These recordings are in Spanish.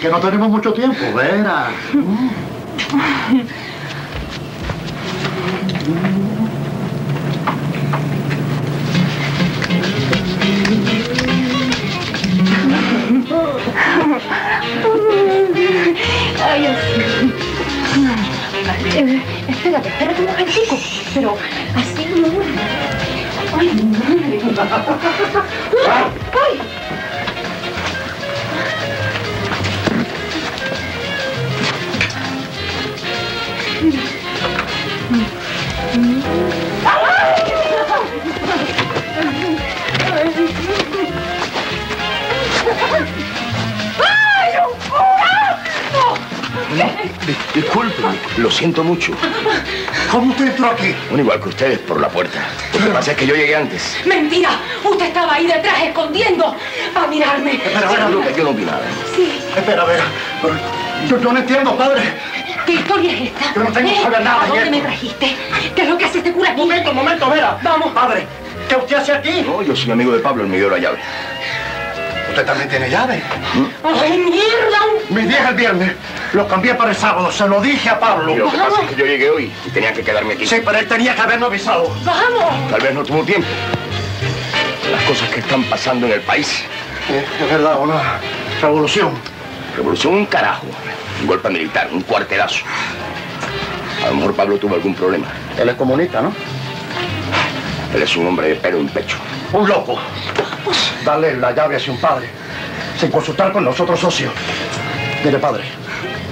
que no tenemos mucho tiempo, Vera. siento mucho. ¿Cómo usted entró aquí? Bueno, igual que ustedes, por la puerta. Lo que pasa es que yo llegué antes. ¡Mentira! Usted estaba ahí detrás escondiendo para mirarme. Espera, creo que yo no vi nada. Sí. Espera, Vera. Pero Yo, yo no entiendo, padre. ¿Qué historia es esta? Yo no tengo que ¿Eh? saber nada ¿A de dónde me trajiste? ¿Qué es lo que hace este cura aquí? Momento, momento, Vera. Vamos. Padre, ¿qué usted hace aquí? No, yo soy amigo de Pablo, el me dio la llave. Usted también tiene llave. ¡Ay, mierda! Mis días el viernes. Lo cambié para el sábado. Se lo dije a Pablo. Lo que pasa es que yo llegué hoy y tenía que quedarme aquí. Sí, pero él tenía que haberme avisado. ¡Vamos! Tal vez no tuvo tiempo. Las cosas que están pasando en el país. Eh, es verdad, una revolución. Revolución un carajo. Un golpe militar, un cuartelazo. A lo mejor Pablo tuvo algún problema. Él es comunista, ¿no? Él es un hombre de pelo en pecho. Un loco. Darle la llave a su padre, sin consultar con los otros socios. Mire, padre,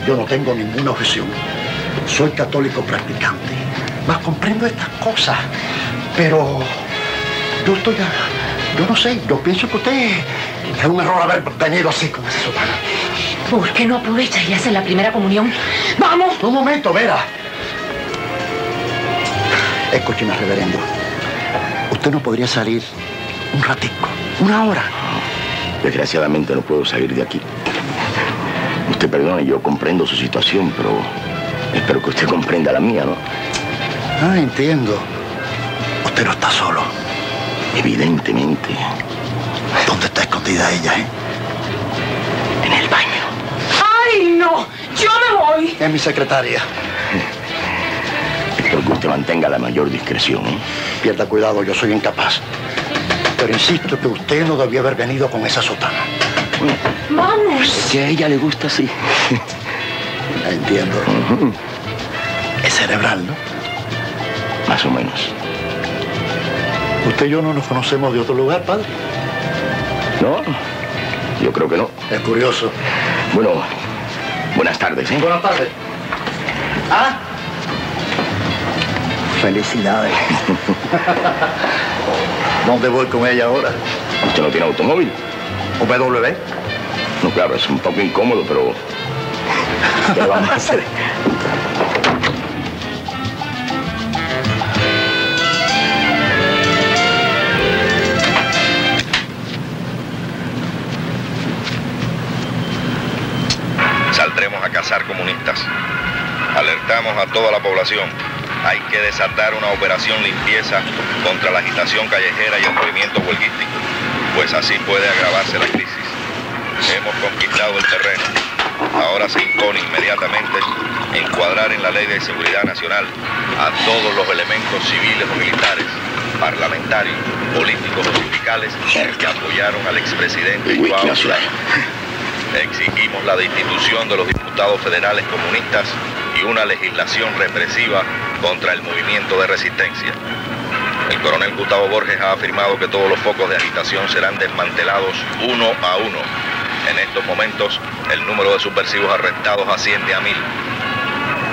yo no tengo ninguna objeción. Soy católico practicante. Más comprendo estas cosas. Pero yo estoy... a- Yo no sé, yo pienso que usted es un error haber venido así como ese sotana. ¿Por qué no aprovechas y haces la primera comunión? ¡Vamos! Un momento, Vera. Escúcheme, reverendo. Usted no podría salir un ratico, una hora. Desgraciadamente no puedo salir de aquí. Usted perdone, yo comprendo su situación, pero espero que usted comprenda la mía, ¿no? Ah, entiendo. Usted no está solo. Evidentemente. ¿Dónde está escondida ella, eh? En el baño. ¡Ay, no! ¡Yo me voy! Es mi secretaria. Espero que usted mantenga la mayor discreción, ¿eh? Pierda cuidado, yo soy incapaz. Pero insisto que usted no debía haber venido con esa sotana. ¡Vamos! Que a ella le gusta así. Entiendo. Es cerebral, ¿no? Más o menos. Usted y yo no nos conocemos de otro lugar, padre. ¿No? Yo creo que no. Es curioso. Bueno, buenas tardes, ¿eh? Buenas tardes. ¿Ah? Felicidades. ¿Dónde voy con ella ahora? ¿Usted no tiene automóvil? ¿W? No, claro, es un poco incómodo, pero... ¿Qué vamos a hacer? Saldremos a cazar comunistas. Alertamos a toda la población. Hay que desatar una operación limpieza contra la agitación callejera y el movimiento huelguístico, pues así puede agravarse la crisis. Hemos conquistado el terreno. Ahora se impone inmediatamente encuadrar en la Ley de Seguridad Nacional a todos los elementos civiles o militares, parlamentarios, políticos o sindicales que apoyaron al expresidente Joao. Exigimos la destitución de los diputados federales comunistas y una legislación represiva contra el movimiento de resistencia. El coronel Gustavo Borges ha afirmado que todos los focos de agitación serán desmantelados uno a uno. En estos momentos, el número de subversivos arrestados asciende a mil.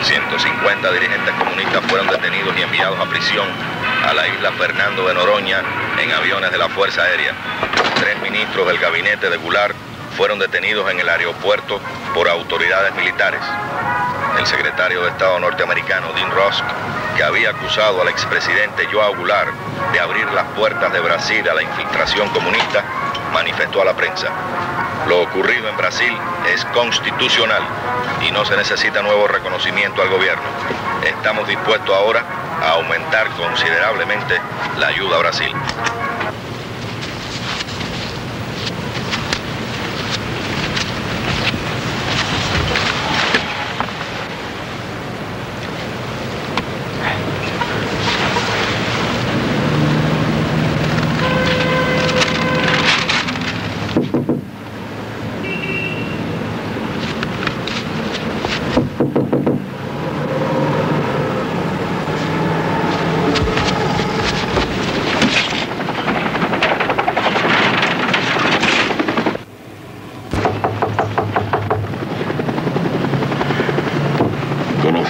150 dirigentes comunistas fueron detenidos y enviados a prisión a la isla Fernando de Noroña en aviones de la Fuerza Aérea. Tres ministros del gabinete de Goulart fueron detenidos en el aeropuerto por autoridades militares. El secretario de Estado norteamericano Dean Rusk, que había acusado al expresidente Joao Goulart de abrir las puertas de Brasil a la infiltración comunista, manifestó a la prensa. Lo ocurrido en Brasil es constitucional y no se necesita nuevo reconocimiento al gobierno. Estamos dispuestos ahora a aumentar considerablemente la ayuda a Brasil. ¿Quién es?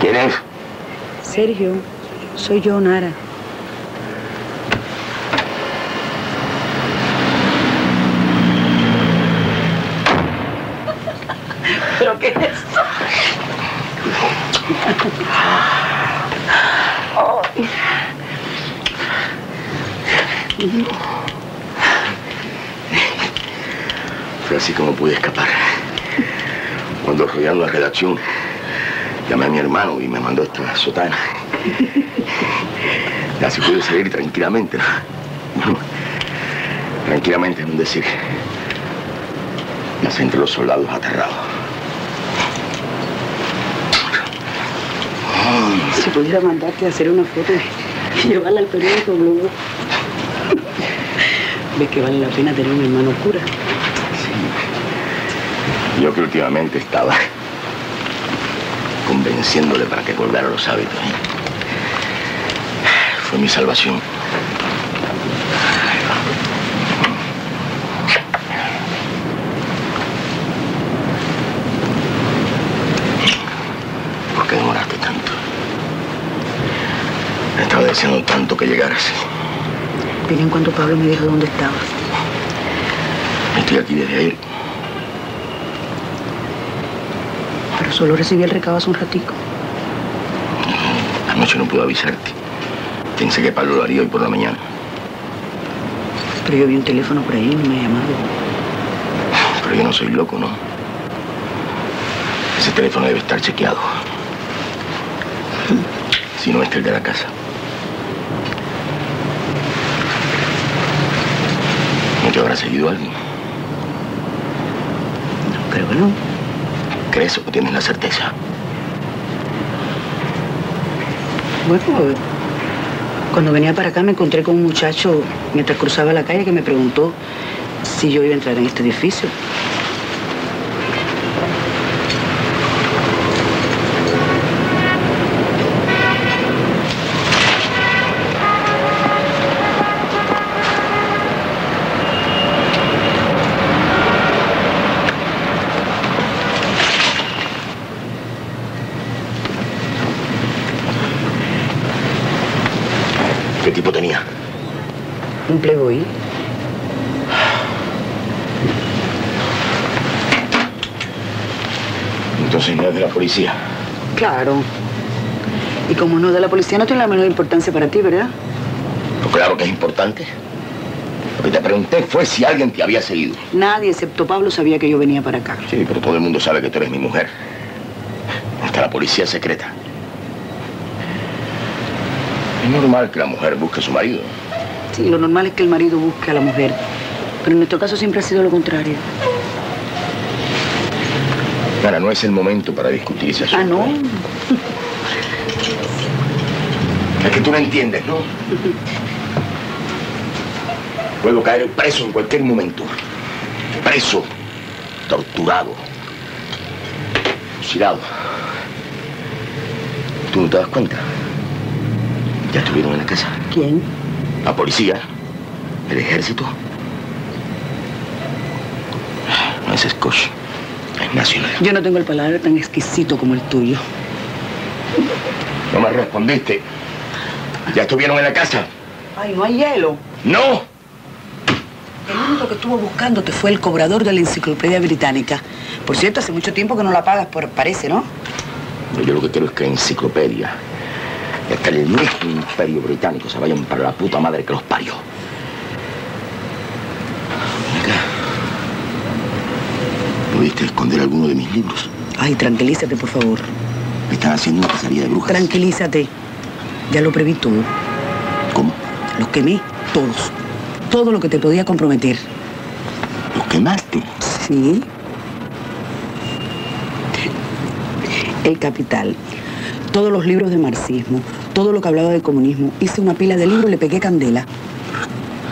¿Quién es? Sergio, soy yo, Nara. ¿Pero qué es esto? Fue así como pude escapar. Cuando rodearon la redacción, llamé a mi hermano y me mandó esta sotana. Y así pude salir tranquilamente. ¿no? Bueno, tranquilamente, es un decir. Nací entre los soldados aterrados. Si pudiera mandarte a hacer una foto y llevarla al periódico Globo. Ves que vale la pena tener un hermano cura. Yo que últimamente estaba convenciéndole para que colgara los hábitos. Fue mi salvación. ¿Por qué demoraste tanto? Estaba deseando tanto que llegaras. Vine en cuanto Pablo me dijo dónde estabas. Estoy aquí desde ayer. Pero solo recibí el recado hace un ratico. Anoche no pude avisarte. Pensé que Pablo lo haría hoy por la mañana. Pero yo vi un teléfono por ahí y me ha llamado. Pero yo no soy loco, ¿no? Ese teléfono debe estar chequeado. Si no es que el de la casa. ¿No te habrá seguido alguien? No, creo que no. ¿Crees o tienes la certeza? Bueno, cuando venía para acá me encontré con un muchacho mientras cruzaba la calle que me preguntó si yo iba a entrar en este edificio. ¿Qué tipo tenía? Un playboy. Entonces no es de la policía. Claro. Y como no de la policía, no tiene la menor importancia para ti, ¿verdad? Pues claro que es importante. Lo que te pregunté fue si alguien te había seguido. Nadie, excepto Pablo, sabía que yo venía para acá. Sí, pero todo el mundo sabe que tú eres mi mujer. Hasta la policía secreta. Es normal que la mujer busque a su marido. Sí, lo normal es que el marido busque a la mujer. Pero en nuestro caso siempre ha sido lo contrario. Ahora, no es el momento para discutir ese asunto. Ah, ¿no? ¿eh? Es que tú no entiendes, ¿no? Puedo caer preso en cualquier momento. Preso, torturado, fusilado. ¿Tú no te das cuenta? Ya estuvieron en la casa. ¿Quién? La policía, el ejército. No es Scotch, es nacional. Yo no tengo el paladar tan exquisito como el tuyo. No me respondiste. Ya estuvieron en la casa. Ay, no hay hielo. ¡No! El único que estuvo buscándote fue el cobrador de la enciclopedia británica. Por cierto, hace mucho tiempo que no la pagas, por, parece, ¿no? Yo lo que quiero es que enciclopedia, es que el mismo imperio británico se vayan para la puta madre que los parió. Ven acá. ¿Pudiste esconder alguno de mis libros? Ay, tranquilízate, por favor. Me están haciendo una pesadilla de brujas. Tranquilízate. Ya lo preví todo. ¿Cómo? Los quemé todos. Todo lo que te podía comprometer. ¿Los quemaste? Sí. El Capital. Todos los libros de marxismo. Todo lo que hablaba de comunismo. Hice una pila de libros y le pegué candela.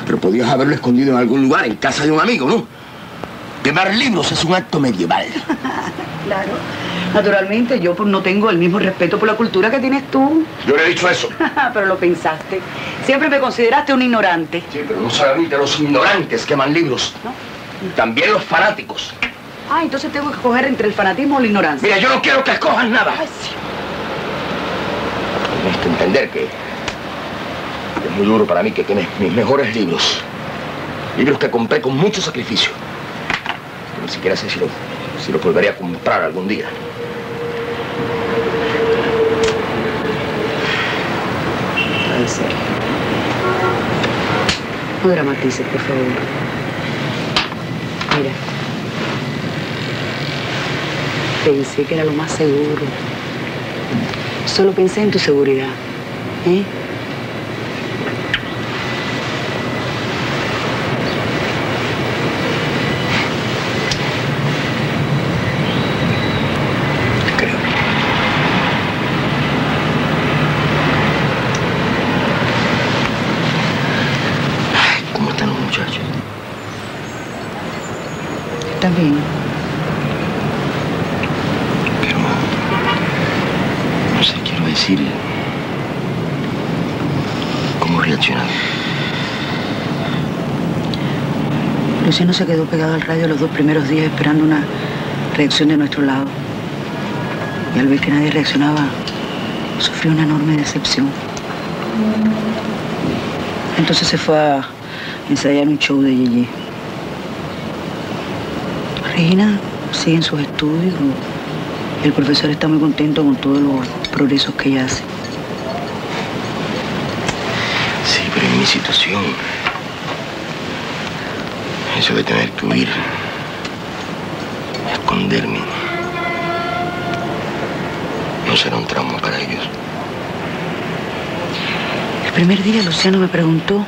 Pero podías haberlo escondido en algún lugar, en casa de un amigo, ¿no? Quemar libros es un acto medieval. Claro. Naturalmente, yo pues, no tengo el mismo respeto por la cultura que tienes tú. Yo le he dicho eso. Pero lo pensaste. Siempre me consideraste un ignorante. Sí, pero no solamente los ignorantes queman libros. ¿No? También los fanáticos. Ah, entonces tengo que escoger entre el fanatismo o la ignorancia. Mira, yo no quiero que escojas nada. Ay, sí. Tienes que entender que es muy duro para mí que tienes mis mejores libros. Libros que compré con mucho sacrificio. Ni siquiera sé si los si los volveré a comprar algún día. Puede ser. No dramatices, por favor. Mira. Pensé que era lo más seguro. Solo pensé en tu seguridad. ¿Eh? Creo. Ay, ¿Cómo están los muchachos? Está bien. Pero... No sé, quiero decir... ¿Cómo reaccionar? Luciano se quedó pegado al radio los dos primeros días esperando una reacción de nuestro lado. Y al ver que nadie reaccionaba, sufrió una enorme decepción. Entonces se fue a ensayar un show de Yeye. Regina sigue en sus estudios. El profesor está muy contento con todos los progresos que ella hace. Pero en mi situación, de tener que huir, esconderme, no será un trauma para ellos. El primer día Luciano me preguntó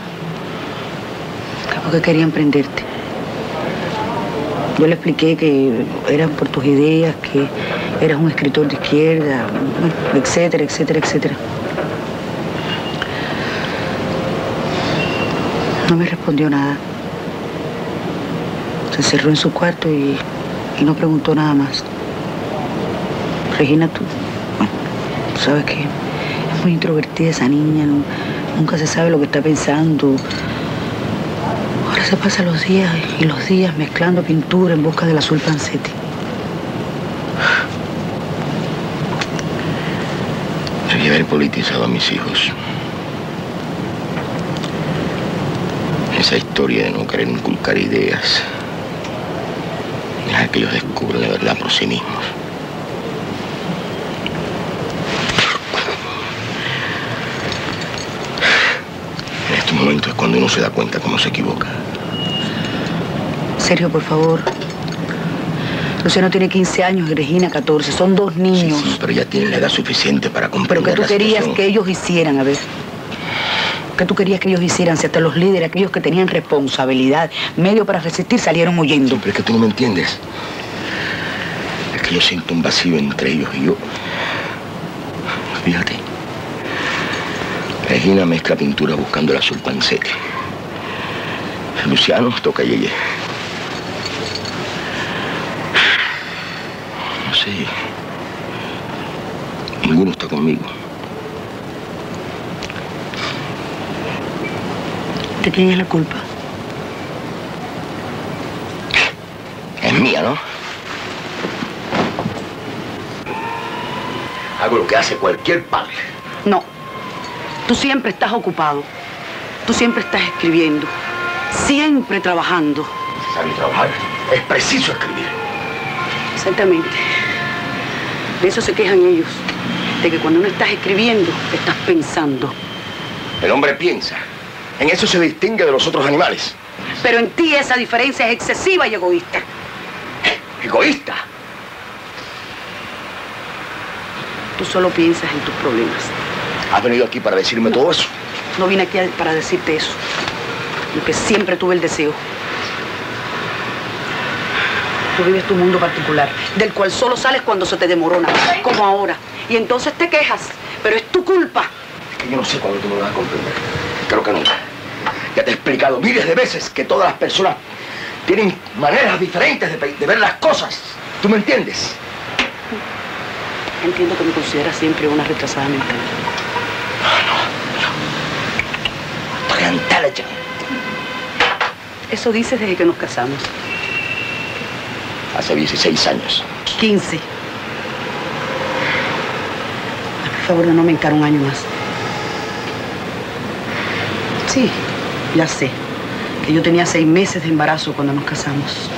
por qué querían prenderte. Yo le expliqué que eran por tus ideas, que eras un escritor de izquierda, etcétera, etcétera, etcétera. No me respondió nada. Se cerró en su cuarto y, no preguntó nada más. Regina, tú, bueno, sabes que es muy introvertida esa niña, nunca se sabe lo que está pensando. Ahora se pasa los días y los días mezclando pintura en busca del azul pancetti. Debí haber politizado a mis hijos. Esa historia de no querer inculcar ideas. Que ellos descubran la verdad por sí mismos. En estos momentos es cuando uno se da cuenta cómo se equivoca. Sergio, por favor. Luciano tiene 15 años y Regina 14. Son dos niños. Sí, sí, pero ya tienen la edad suficiente para comprender Pero que tú la querías situación. que ellos hicieran, a ver. ¿Qué tú querías que ellos hicieran? Si hasta los líderes, aquellos que tenían responsabilidad, medio para resistir, salieron huyendo. Sí, pero es que tú no me entiendes. Es que yo siento un vacío entre ellos y yo. Fíjate. Regina mezcla pintura buscando el azul pancete. Luciano toca yeye. No sé. Ninguno está conmigo. ¿De quién es la culpa? Es mía, ¿no? Hago lo que hace cualquier padre. No. Tú siempre estás ocupado. Tú siempre estás escribiendo. Siempre trabajando. Sabe trabajar. Es preciso escribir. Exactamente. De eso se quejan ellos. De que cuando no estás escribiendo, estás pensando. El hombre piensa. En eso se distingue de los otros animales. Pero en ti esa diferencia es excesiva y egoísta. Egoísta. Tú solo piensas en tus problemas. ¿Has venido aquí para decirme todo eso? No vine aquí para decirte eso. Lo que siempre tuve el deseo. Tú vives tu mundo particular, del cual solo sales cuando se te demorona, como ahora. Y entonces te quejas, pero es tu culpa. Es que yo no sé cuándo tú me vas a comprender. Creo que nunca. Ya te he explicado miles de veces que todas las personas tienen maneras diferentes de, ver las cosas. ¿Tú me entiendes? Entiendo que me consideras siempre una retrasada mental. Para intelligent. Eso dices desde que nos casamos. Hace 16 años. 15. Por favor, no me encara un año más. Sí, ya sé. Que yo tenía seis meses de embarazo cuando nos casamos.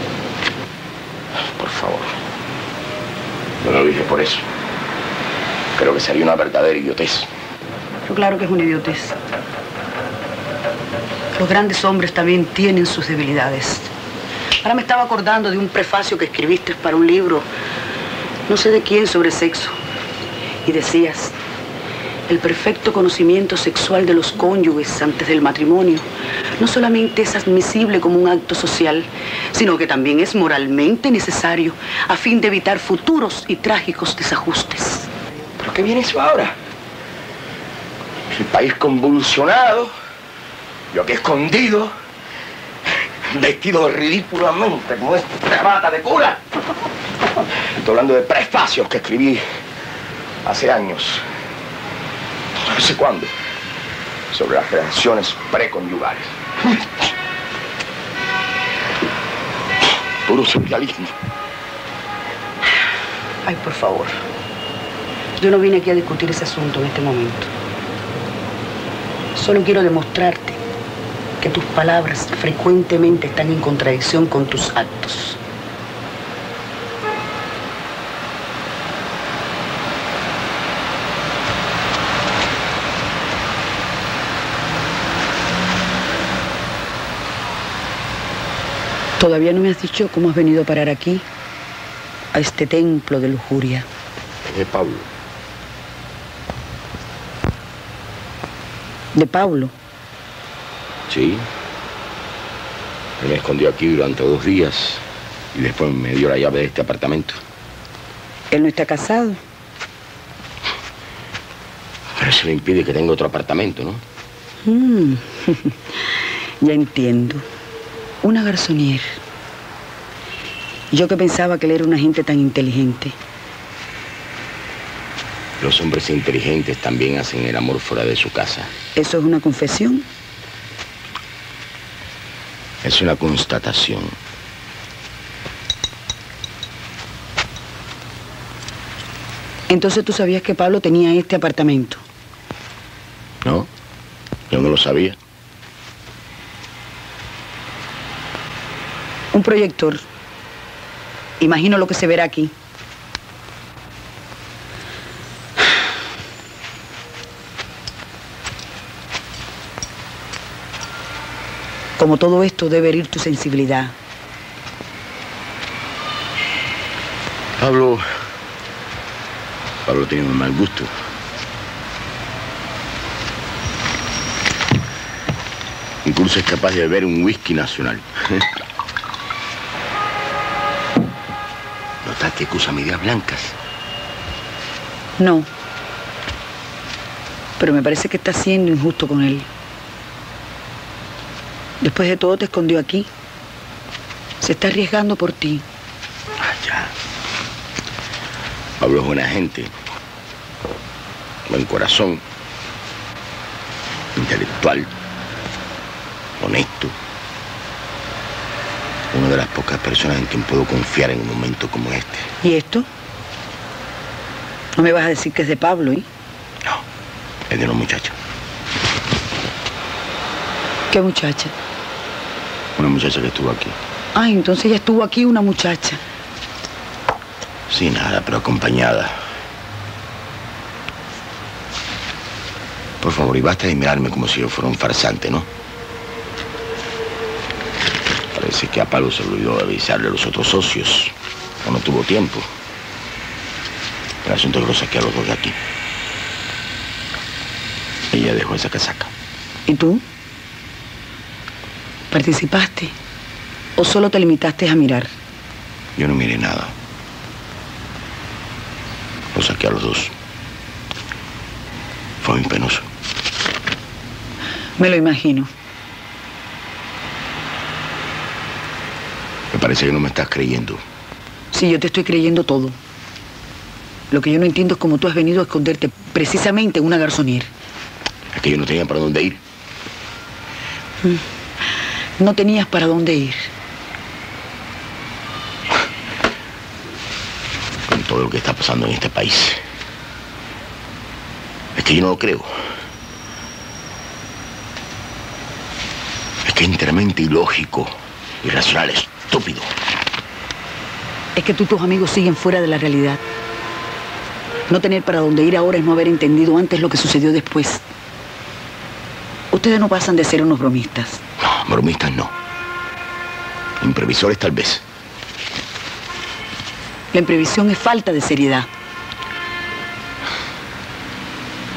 Por favor. Yo no lo dije por eso. Creo que sería una verdadera idiotez. Pero claro que es una idiotez. Los grandes hombres también tienen sus debilidades. Ahora me estaba acordando de un prefacio que escribiste para un libro, no sé de quién, sobre sexo. Y decías, el perfecto conocimiento sexual de los cónyuges antes del matrimonio no solamente es admisible como un acto social, sino que también es moralmente necesario a fin de evitar futuros y trágicos desajustes. ¿Pero qué viene eso ahora? El país convulsionado, yo aquí escondido, vestido ridículamente como esta bata de cura. Estoy hablando de prefacios que escribí hace años. Sé cuándo. Sobre las relaciones preconyugales. Puro surrealismo. Ay, por favor. Yo no vine aquí a discutir ese asunto en este momento. Solo quiero demostrarte que tus palabras frecuentemente están en contradicción con tus actos. Todavía no me has dicho cómo has venido a parar aquí, a este templo de lujuria. Es Pablo. ¿De Pablo? Sí. Él me escondió aquí durante dos días y después me dio la llave de este apartamento. Él no está casado. Pero eso le impide que tenga otro apartamento, ¿no? Mm, ya entiendo. Una garzonier. Yo que pensaba que él era una gente tan inteligente. Los hombres inteligentes también hacen el amor fuera de su casa. ¿Eso es una confesión? Es una constatación. Entonces tú sabías que Pablo tenía este apartamento. ¿No? Yo no lo sabía. Un proyector. Imagino lo que se verá aquí. Como todo esto debe herir tu sensibilidad. Pablo. Pablo tiene un mal gusto. Incluso es capaz de beber un whisky nacional. que usa medias blancas? No. Pero me parece que está siendo injusto con él. Después de todo te escondió aquí. Se está arriesgando por ti. Ah, ya. Pablo es buena gente. Buen corazón. Intelectual. Honesto. De las pocas personas en quien puedo confiar en un momento como este. ¿Y esto? No me vas a decir que es de Pablo, ¿eh? No, es de una muchacha. ¿Qué muchacha? Una muchacha que estuvo aquí. Ah, entonces ya estuvo aquí una muchacha. Sí, nada, pero acompañada. Por favor, y basta de mirarme como si yo fuera un farsante, ¿no? Parece que a Pablo se olvidó avisarle a los otros socios. O no tuvo tiempo. El asunto es que lo saqué a los dos de aquí. Ella dejó esa casaca. ¿Y tú? ¿Participaste? ¿O solo te limitaste a mirar? Yo no miré nada. Lo saqué a los dos. Fue muy penoso. Me lo imagino. Parece que no me estás creyendo. Sí, yo te estoy creyendo todo. Lo que yo no entiendo es cómo tú has venido a esconderte precisamente en una garzonier. Es que yo no tenía para dónde ir. No tenías para dónde ir. Con todo lo que está pasando en este país. Es que yo no lo creo. Es que es enteramente ilógico, irracional, estúpido. Es que tú y tus amigos siguen fuera de la realidad. No tener para dónde ir ahora es no haber entendido antes lo que sucedió después. Ustedes no pasan de ser unos bromistas. No, bromistas no. Imprevisores tal vez. La imprevisión es falta de seriedad.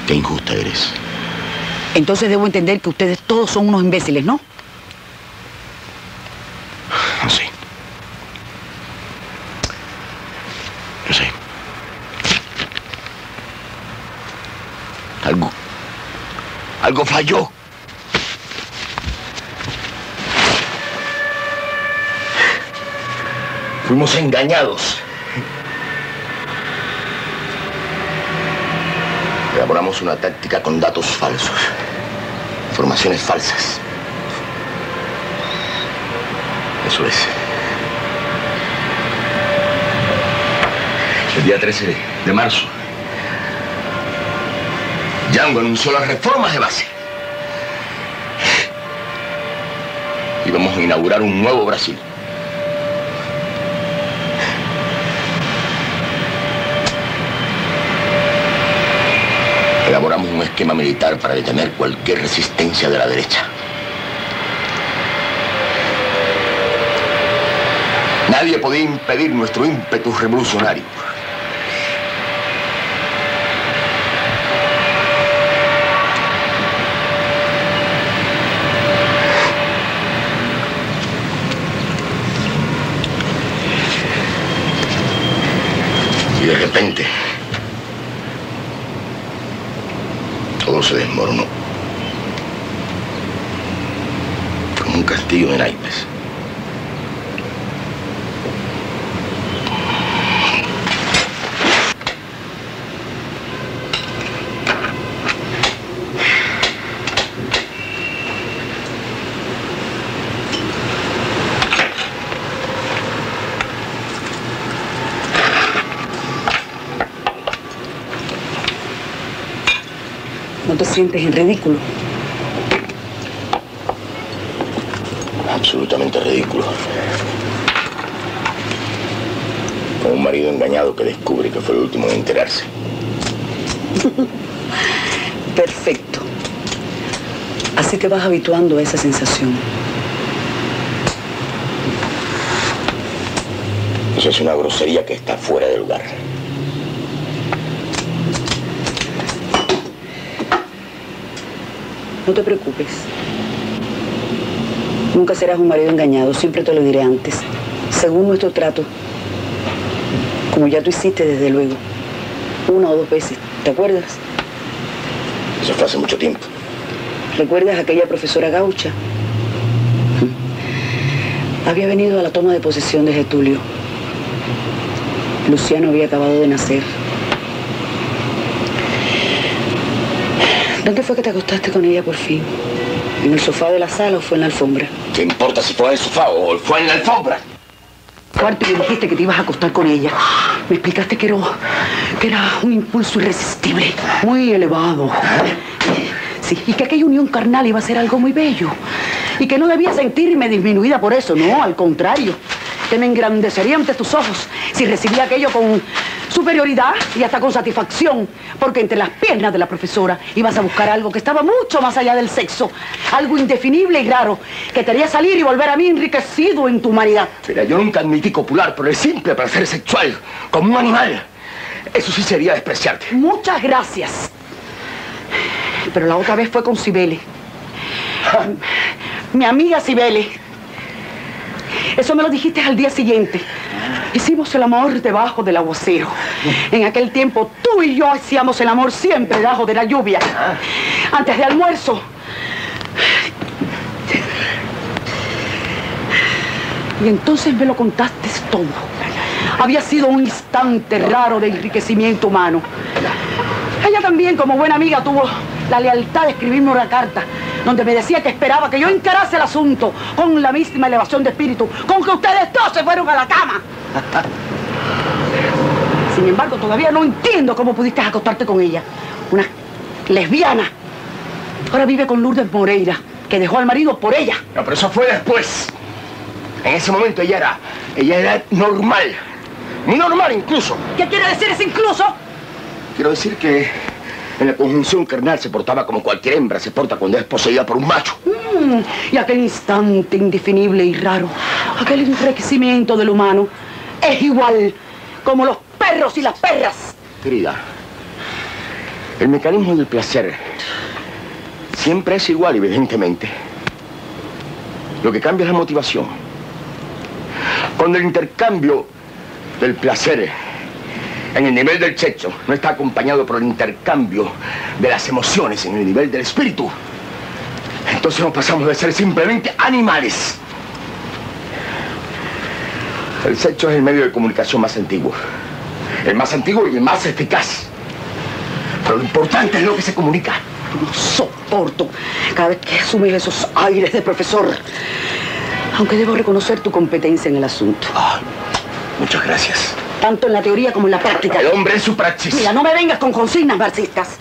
Qué injusta eres. Entonces debo entender que ustedes todos son unos imbéciles, ¿no sé. No sé. Algo. Algo falló. Fuimos engañados. Elaboramos una táctica con datos falsos. Informaciones falsas. Eso es. El día 13 de marzo, Yango anunció las reformas de base. Íbamos a inaugurar un nuevo Brasil. Elaboramos un esquema militar para detener cualquier resistencia de la derecha. Nadie podía impedir nuestro ímpetu revolucionario. Y de repente, todo se desmoronó. Como un castillo de naipes. ¿No te sientes en ridículo? Absolutamente ridículo. Como un marido engañado que descubre que fue el último en enterarse. Perfecto. Así te vas habituando a esa sensación. Eso es una grosería que está fuera de lugar. No te preocupes. Nunca serás un marido engañado, siempre te lo diré antes. Según nuestro trato. Como ya tú hiciste, desde luego. Una o dos veces. ¿Te acuerdas? Eso fue hace mucho tiempo. ¿Recuerdas aquella profesora gaucha? Había venido a la toma de posesión de Getulio. Luciano había acabado de nacer. ¿Dónde fue que te acostaste con ella por fin? ¿En el sofá de la sala o fue en la alfombra? ¿Qué importa si fue en el sofá o fue en la alfombra? Cuarto, me dijiste que te ibas a acostar con ella. Me explicaste que era, que era un impulso irresistible, muy elevado. Sí, y que aquella unión carnal iba a ser algo muy bello. Y que no debía sentirme disminuida por eso, no, al contrario. Que me engrandecería ante tus ojos si recibía aquello con superioridad y hasta con satisfacción. Porque entre las piernas de la profesora ibas a buscar algo que estaba mucho más allá del sexo. Algo indefinible y raro, que te haría salir y volver a mí enriquecido en tu humanidad. Mira, yo nunca admití copular por el simple placer sexual, como un animal. Eso sí sería despreciarte. Muchas gracias. Pero la otra vez fue con Cibele. Mi amiga Cibele. Eso me lo dijiste al día siguiente. Hicimos el amor debajo del aguacero. En aquel tiempo tú y yo hacíamos el amor siempre debajo de la lluvia. Antes de almuerzo. Y entonces me lo contaste todo. Había sido un instante raro de enriquecimiento humano. Ella también, como buena amiga, tuvo la lealtad de escribirme una carta donde me decía que esperaba que yo encarase el asunto con la misma elevación de espíritu con que ustedes dos se fueron a la cama. Sin embargo, todavía no entiendo cómo pudiste acostarte con ella. Una lesbiana. Ahora vive con Lourdes Moreira, que dejó al marido por ella. No, pero eso fue después. En ese momento ella era, ella era normal. Muy normal incluso. ¿Qué quiere decir ese incluso? Quiero decir que en la conjunción carnal se portaba como cualquier hembra se porta cuando es poseída por un macho. Mm, y aquel instante indefinible y raro, aquel enriquecimiento del humano, es igual como los perros y las perras. Querida, el mecanismo del placer siempre es igual, evidentemente. Lo que cambia es la motivación. Cuando el intercambio del placer en el nivel del sexo no está acompañado por el intercambio de las emociones en el nivel del espíritu, entonces nos pasamos de ser simplemente animales. El sexo es el medio de comunicación más antiguo. El más antiguo y el más eficaz. Pero lo importante es lo que se comunica. No soporto cada vez que asumes esos aires de profesor. Aunque debo reconocer tu competencia en el asunto. Ah, muchas gracias. Tanto en la teoría como en la práctica. El hombre en su praxis. Mira, no me vengas con consignas marxistas.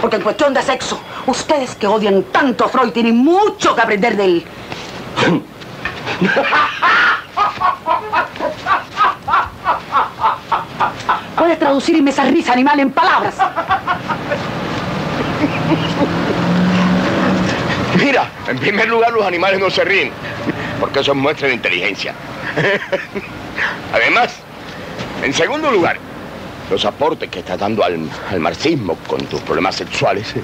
Porque en cuestión de sexo, ustedes que odian tanto a Freud tienen mucho que aprender de él. Puedes traducirme esa risa animal en palabras. Mira, en primer lugar los animales no se ríen, porque eso es muestra de inteligencia. Además, en segundo lugar, los aportes que estás dando al marxismo con tus problemas sexuales.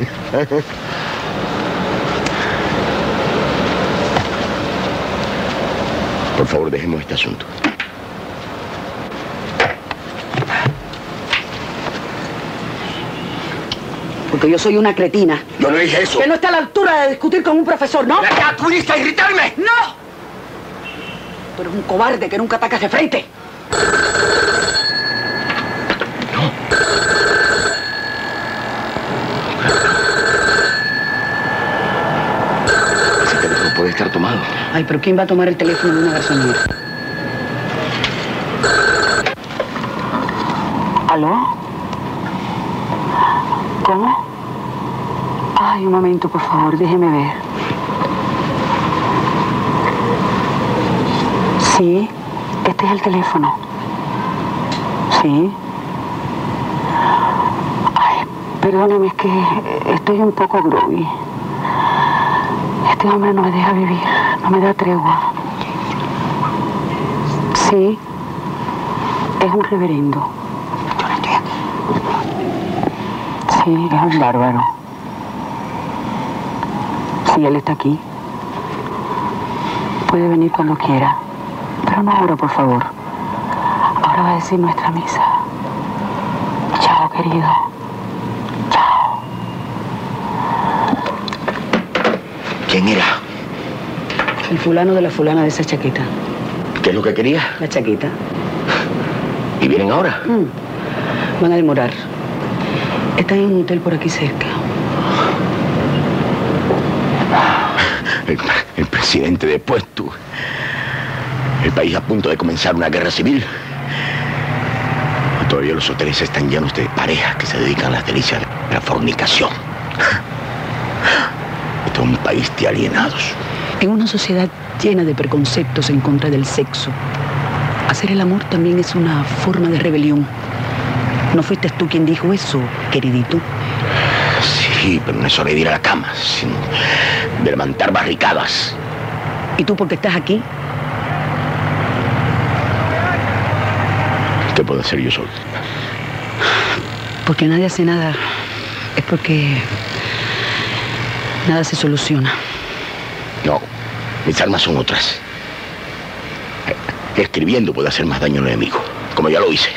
Por favor, dejemos este asunto. Porque yo soy una cretina. Yo no dije eso. Que no está a la altura de discutir con un profesor, ¿no? ¡Ya, viniste a irritarme! ¡No! Tú eres un cobarde que nunca atacas de frente. Ese teléfono puede estar tomado. Ay, pero ¿quién va a tomar el teléfono de una gasolinera? ¿Aló? ¿Cómo? Ay, un momento, por favor, déjeme ver. Sí, este es el teléfono. Sí. Ay, perdóname, es que estoy un poco groggy. Este hombre no me deja vivir, no me da tregua. Sí, es un reverendo. Sí, es un bárbaro. Sí, él está aquí. Puede venir cuando quiera. Pero no ahora, por favor. Ahora va a decir nuestra misa. Chao, querido. Chao. ¿Quién era? El fulano de la fulana de esa chaqueta. ¿Qué es lo que quería? La chaqueta. ¿Y vienen ahora? Mm. Van a demorar. Están en un hotel por aquí cerca. El, el presidente depuesto. El país a punto de comenzar una guerra civil. Todavía los hoteles están llenos de parejas que se dedican a las delicias de la fornicación. Esto es un país de alienados. En una sociedad llena de preconceptos en contra del sexo, hacer el amor también es una forma de rebelión. ¿No fuiste tú quien dijo eso, queridito? Sí, pero no es hora de ir a la cama, sino de levantar barricadas. ¿Y tú porque estás aquí? ¿Qué puedo hacer yo solo? Porque nadie hace nada. Es porque nada se soluciona. No, mis armas son otras. Escribiendo puede hacer más daño al enemigo, como ya lo hice.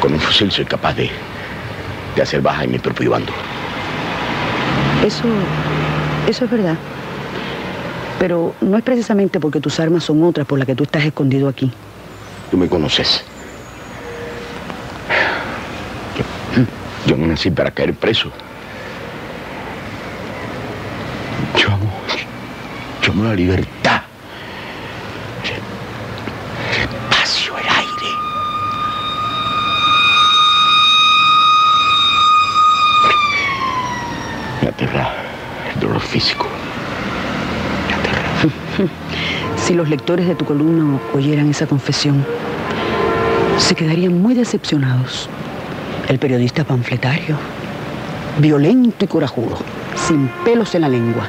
Con un fusil soy capaz de, de hacer baja en mi propio bando. Eso, eso es verdad. Pero no es precisamente porque tus armas son otras por las que tú estás escondido aquí. Tú me conoces. Yo, no nací para caer preso. Yo amo, yo amo la libertad. El espacio, el aire. Me aterra el dolor físico. Me aterra. Si los lectores de tu columna oyeran esa confesión, se quedarían muy decepcionados. El periodista panfletario, violento y corajudo, sin pelos en la lengua.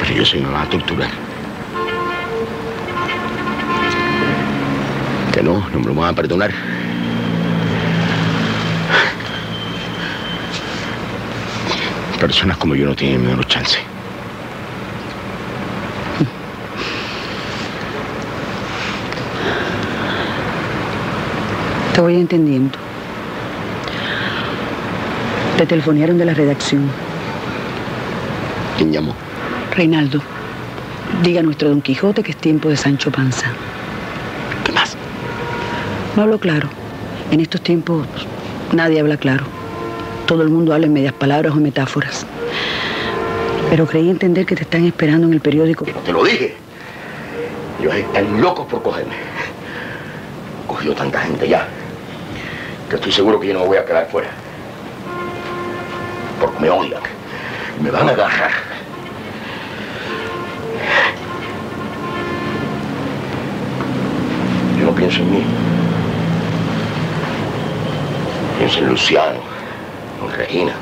Pero yo sí me van a torturar. Que no, no me lo van a perdonar. Personas como yo no tienen menos chance. Te voy entendiendo. Te telefonearon de la redacción. ¿Quién llamó? Reinaldo, diga a nuestro Don Quijote que es tiempo de Sancho Panza. ¿Qué más? No hablo claro. En estos tiempos nadie habla claro. Todo el mundo habla en medias palabras o metáforas. Pero creí entender que te están esperando en el periódico. No te lo dije. Ellos están locos por cogerme. He cogido tanta gente ya. Que estoy seguro que yo no me voy a quedar fuera. Porque me odian. Me van a agarrar. Yo no pienso en mí. Pienso en Luciano, Regina.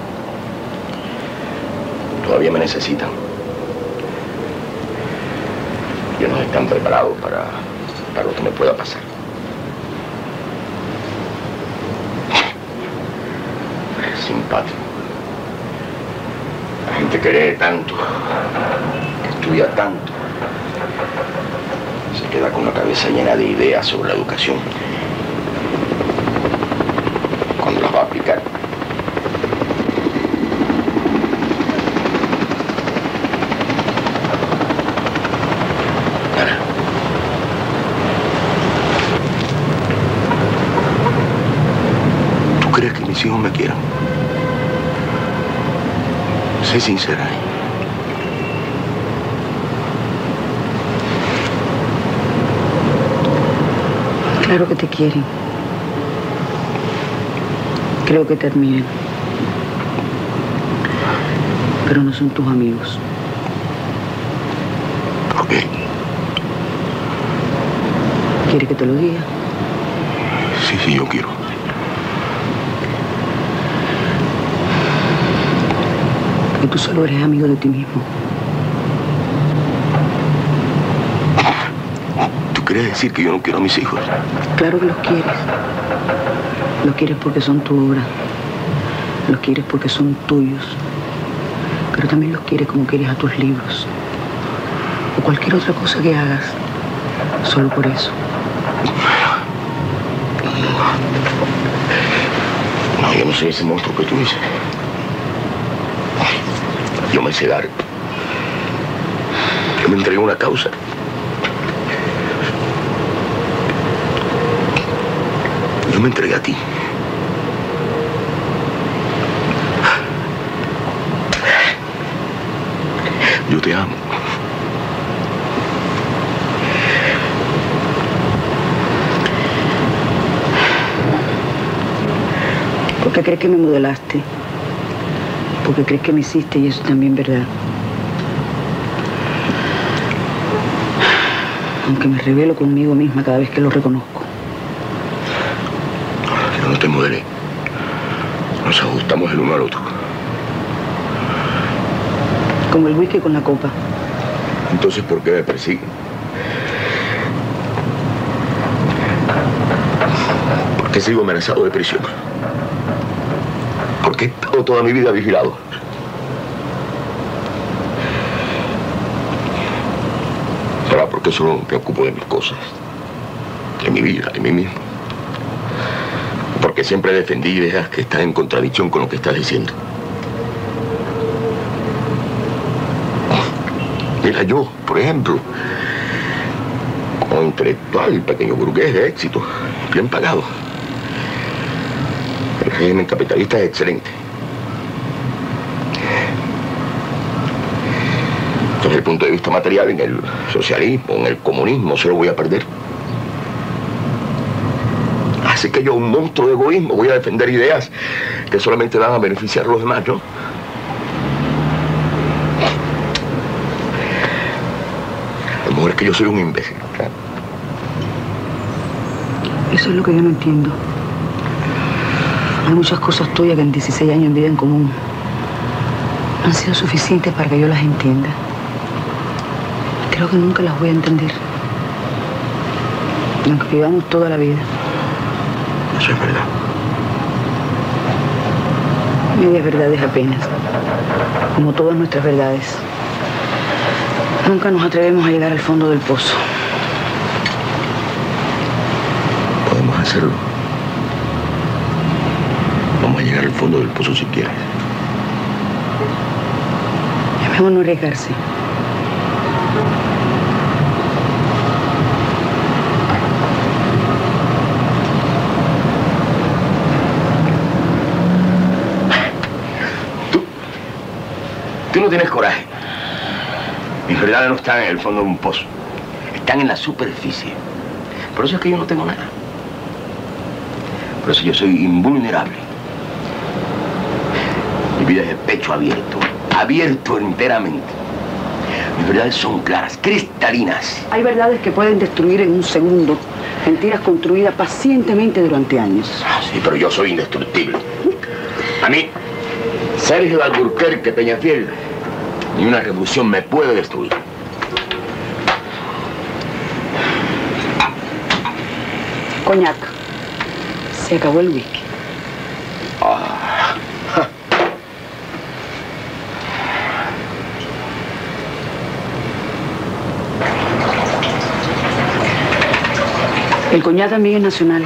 Todavía me necesitan. que no están preparados para, para lo que me pueda pasar. Es simpático. La gente que lee tanto, que estudia tanto, se queda con la cabeza llena de ideas sobre la educación. Cuando las va a aplicar, Ana. ¿Tú crees que mis hijos me quieran? Sé sincera. Claro que te quieren. Creo que te admiran. Pero no son tus amigos. ¿Por qué? ¿Quieres que te lo diga? Sí, sí, yo quiero. Que tú solo eres amigo de ti mismo. ¿Tú quieres decir que yo no quiero a mis hijos? Claro que los quieres. Los quieres porque son tu obra. Los quieres porque son tuyos. Pero también los quieres como quieres a tus libros. O cualquier otra cosa que hagas. Solo por eso. No, yo no soy ese monstruo que tú dices. Me dar. Yo me entregué una causa. Yo me entregué a ti. Yo te amo. Porque crees que me modelaste. Porque crees que me hiciste y eso es también verdad. Aunque me revelo conmigo misma cada vez que lo reconozco. Yo no te modelé. Nos ajustamos el uno al otro. Como el whisky con la copa. Entonces, ¿por qué me persiguen? ¿Por qué sigo amenazado de prisión? ¿Por qué he estado toda mi vida vigilado? ¿Será porque solo me ocupo de mis cosas? De mi vida, de mí mismo. Porque siempre defendí ideas que están en contradicción con lo que estás diciendo. Mira, yo, por ejemplo, como intelectual, pequeño burgués de éxito, bien pagado. El régimen capitalista es excelente. Desde el punto de vista material, en el socialismo, en el comunismo, se lo voy a perder. Así que yo, un monstruo de egoísmo, voy a defender ideas que solamente van a beneficiar a los demás, ¿no? A lo mejor es que yo soy un imbécil. Eso es lo que yo no entiendo. Hay muchas cosas tuyas que en 16 años en vida en común han sido suficientes para que yo las entienda. Creo que nunca las voy a entender. Aunque vivamos toda la vida. Eso es verdad. Medias verdades apenas. Como todas nuestras verdades. Nunca nos atrevemos a llegar al fondo del pozo. Podemos hacerlo. Vamos a llegar al fondo del pozo si quieres. Es mejor no arriesgarse. Tú, tú no tienes coraje. Mis verdades no están en el fondo de un pozo. Están en la superficie. Por eso es que yo no tengo nada. Por eso yo soy invulnerable vida es de pecho abierto, abierto enteramente. Mis verdades son claras, cristalinas. Hay verdades que pueden destruir en un segundo, mentiras construidas pacientemente durante años. Ah, sí, pero yo soy indestructible. A mí, Sergio Alburquerque, Peñafiel, ni una revolución me puede destruir. Coñac, se acabó el whisky. El coñac también es nacional.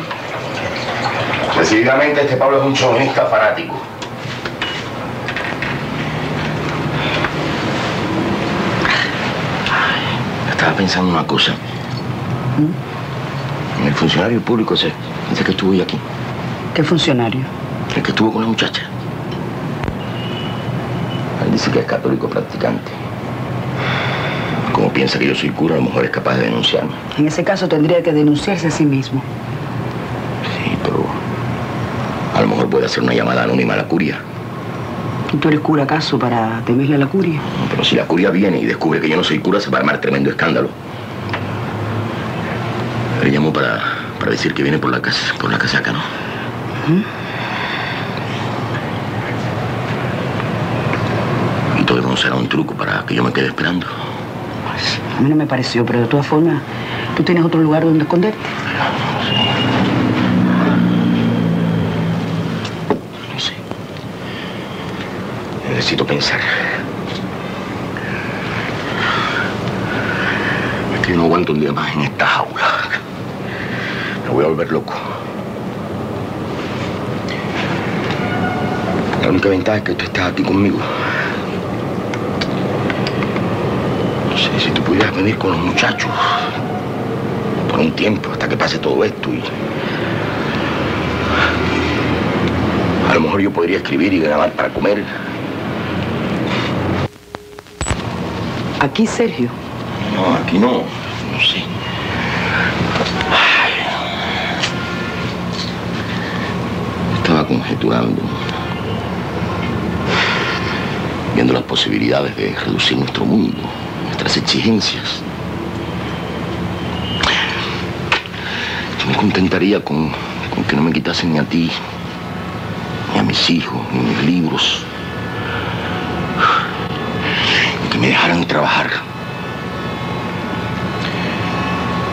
Decididamente este Pablo es un chauvinista fanático. Estaba pensando una cosa. En el funcionario público ese, ese que estuvo hoy aquí. ¿Qué funcionario? El que estuvo con la muchacha. Él dice que es católico practicante. Como piensa que yo soy cura, a lo mejor es capaz de denunciarme. En ese caso tendría que denunciarse a sí mismo. Sí, pero a lo mejor puede hacer una llamada anónima a la curia. ¿Y tú eres cura acaso para temerle a la curia? Pero si la curia viene y descubre que yo no soy cura, se va a armar tremendo escándalo. Le llamo para, para decir que viene por la, casa, por la casaca, ¿no? Y todo no será un truco para que yo me quede esperando. A mí no me pareció, pero de todas formas, tú tienes otro lugar donde esconderte. No sé. Necesito pensar. Es que yo no aguanto un día más en esta jaula. Me voy a volver loco. La única ventaja es que tú estás aquí conmigo. No sé, si tú pudieras venir con los muchachos por un tiempo hasta que pase todo esto y... A lo mejor yo podría escribir y grabar para comer. Aquí, Sergio. No, aquí no. No sé. Ay. Estaba conjeturando. Viendo las posibilidades de reducir nuestro mundo, nuestras exigencias. Yo me contentaría con, con que no me quitasen ni a ti, ni a mis hijos, ni mis libros. Y que me dejaran trabajar.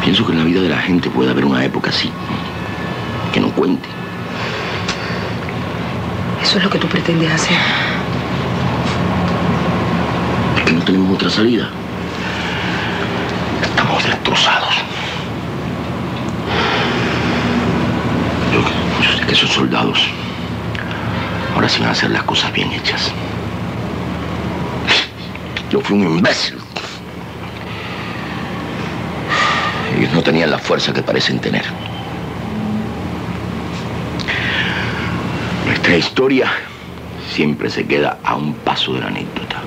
Pienso que en la vida de la gente puede haber una época así, que no cuente. Eso es lo que tú pretendes hacer. Es que no tenemos otra salida. Destrozados. Yo, yo que esos soldados ahora sí van a hacer las cosas bien hechas. Yo fui un imbécil. Ellos no tenían la fuerza que parecen tener. Nuestra historia siempre se queda a un paso de la anécdota.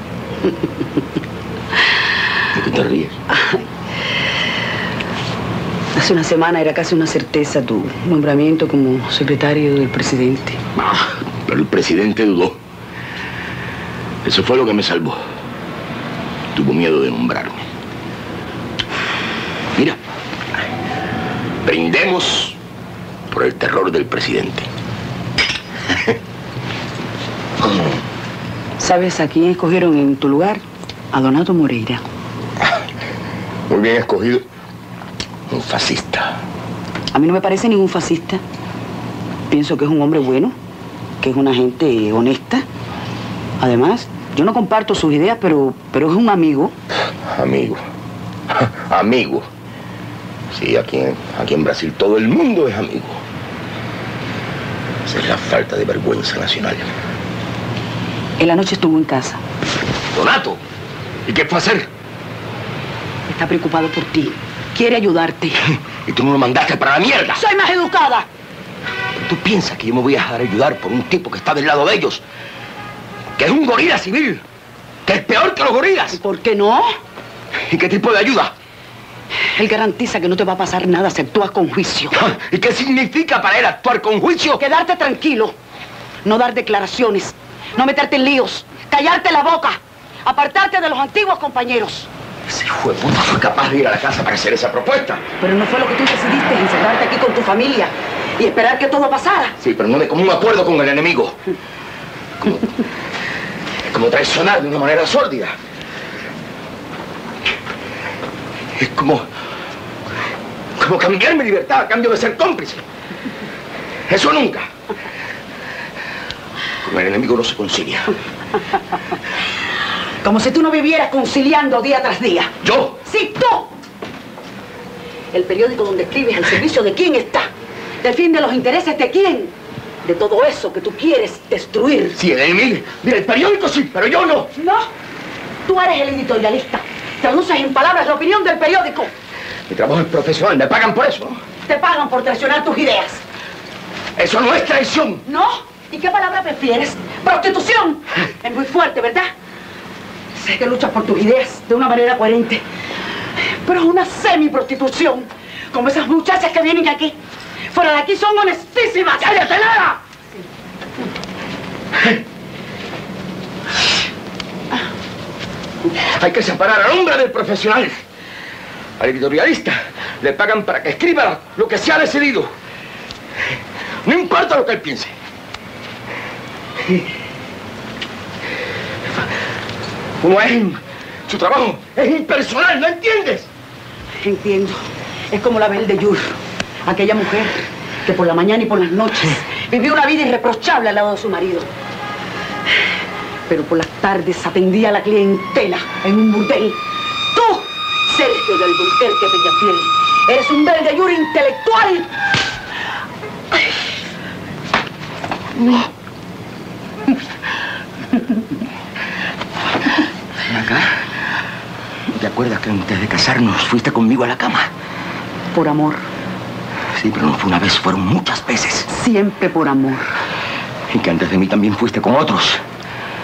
¿De qué te ríes? Hace una semana era casi una certeza tu nombramiento como secretario del presidente. Ah, Pero el presidente dudó. Eso fue lo que me salvó. Tuvo miedo de nombrarme. Mira, brindemos por el terror del presidente. ¿Sabes a quién escogieron en tu lugar? A Donato Moreira. Muy bien escogido. Un fascista. A mí no me parece ningún fascista. Pienso que es un hombre bueno, que es una gente honesta. Además, yo no comparto sus ideas, pero, pero es un amigo. Amigo. Amigo. Sí, aquí en, aquí en Brasil todo el mundo es amigo. Esa es la falta de vergüenza nacional. En la noche estuvo en casa. Donato, ¿y qué fue a hacer? Está preocupado por ti. Quiere ayudarte. Y tú no lo mandaste para la mierda. ¡Soy más educada! ¿Tú piensas que yo me voy a dejar ayudar por un tipo que está del lado de ellos? Que es un gorila civil. Que es peor que los gorilas. ¿Por qué no? ¿Y qué tipo de ayuda? Él garantiza que no te va a pasar nada si actúas con juicio. ¿Y qué significa para él actuar con juicio? Quedarte tranquilo. No dar declaraciones. No meterte en líos. Callarte la boca. Apartarte de los antiguos compañeros. Ese hijo de puta fue capaz de ir a la casa para hacer esa propuesta. Pero no fue lo que tú decidiste, encerrarte aquí con tu familia y esperar que todo pasara. Sí, pero no de común acuerdo con el enemigo. Como, como traicionar de una manera sórdida. Es como... Como cambiar mi libertad a cambio de ser cómplice. Eso nunca. Con el enemigo no se concilia. Como si tú no vivieras conciliando día tras día. ¿Yo? Sí, tú. El periódico donde escribes al servicio de quién está. Defiende los intereses de quién. De todo eso que tú quieres destruir. Sí, Emil. Mira, el periódico sí, pero yo no. No. Tú eres el editorialista. Traduces en palabras la opinión del periódico. Mi trabajo es profesional, me pagan por eso. Te pagan por traicionar tus ideas. Eso no es traición. ¿No? ¿Y qué palabra prefieres? Prostitución. Es muy fuerte, ¿verdad? Sé que luchas por tus ideas de una manera coherente. Pero es una semi-prostitución. Como esas muchachas que vienen aquí. Fuera de aquí son honestísimas. ¡Cállate, Lara! Hay que separar al hombre del profesional. Al editorialista le pagan para que escriba lo que se ha decidido. No importa lo que él piense. Uno es... Su trabajo es impersonal, ¿no entiendes? Entiendo. Es como la Belle de Yur, aquella mujer que por la mañana y por las noches vivió una vida irreprochable al lado de su marido. Pero por las tardes atendía a la clientela en un burdel. Tú, Sergio del Dunkerque Peñafiel, eres un Belle de Yur intelectual. ¿Te acuerdas que antes de casarnos fuiste conmigo a la cama? Por amor, Sí, pero no fue una vez, fueron muchas veces. siempre por amor. Y que antes de mí también fuiste con otros.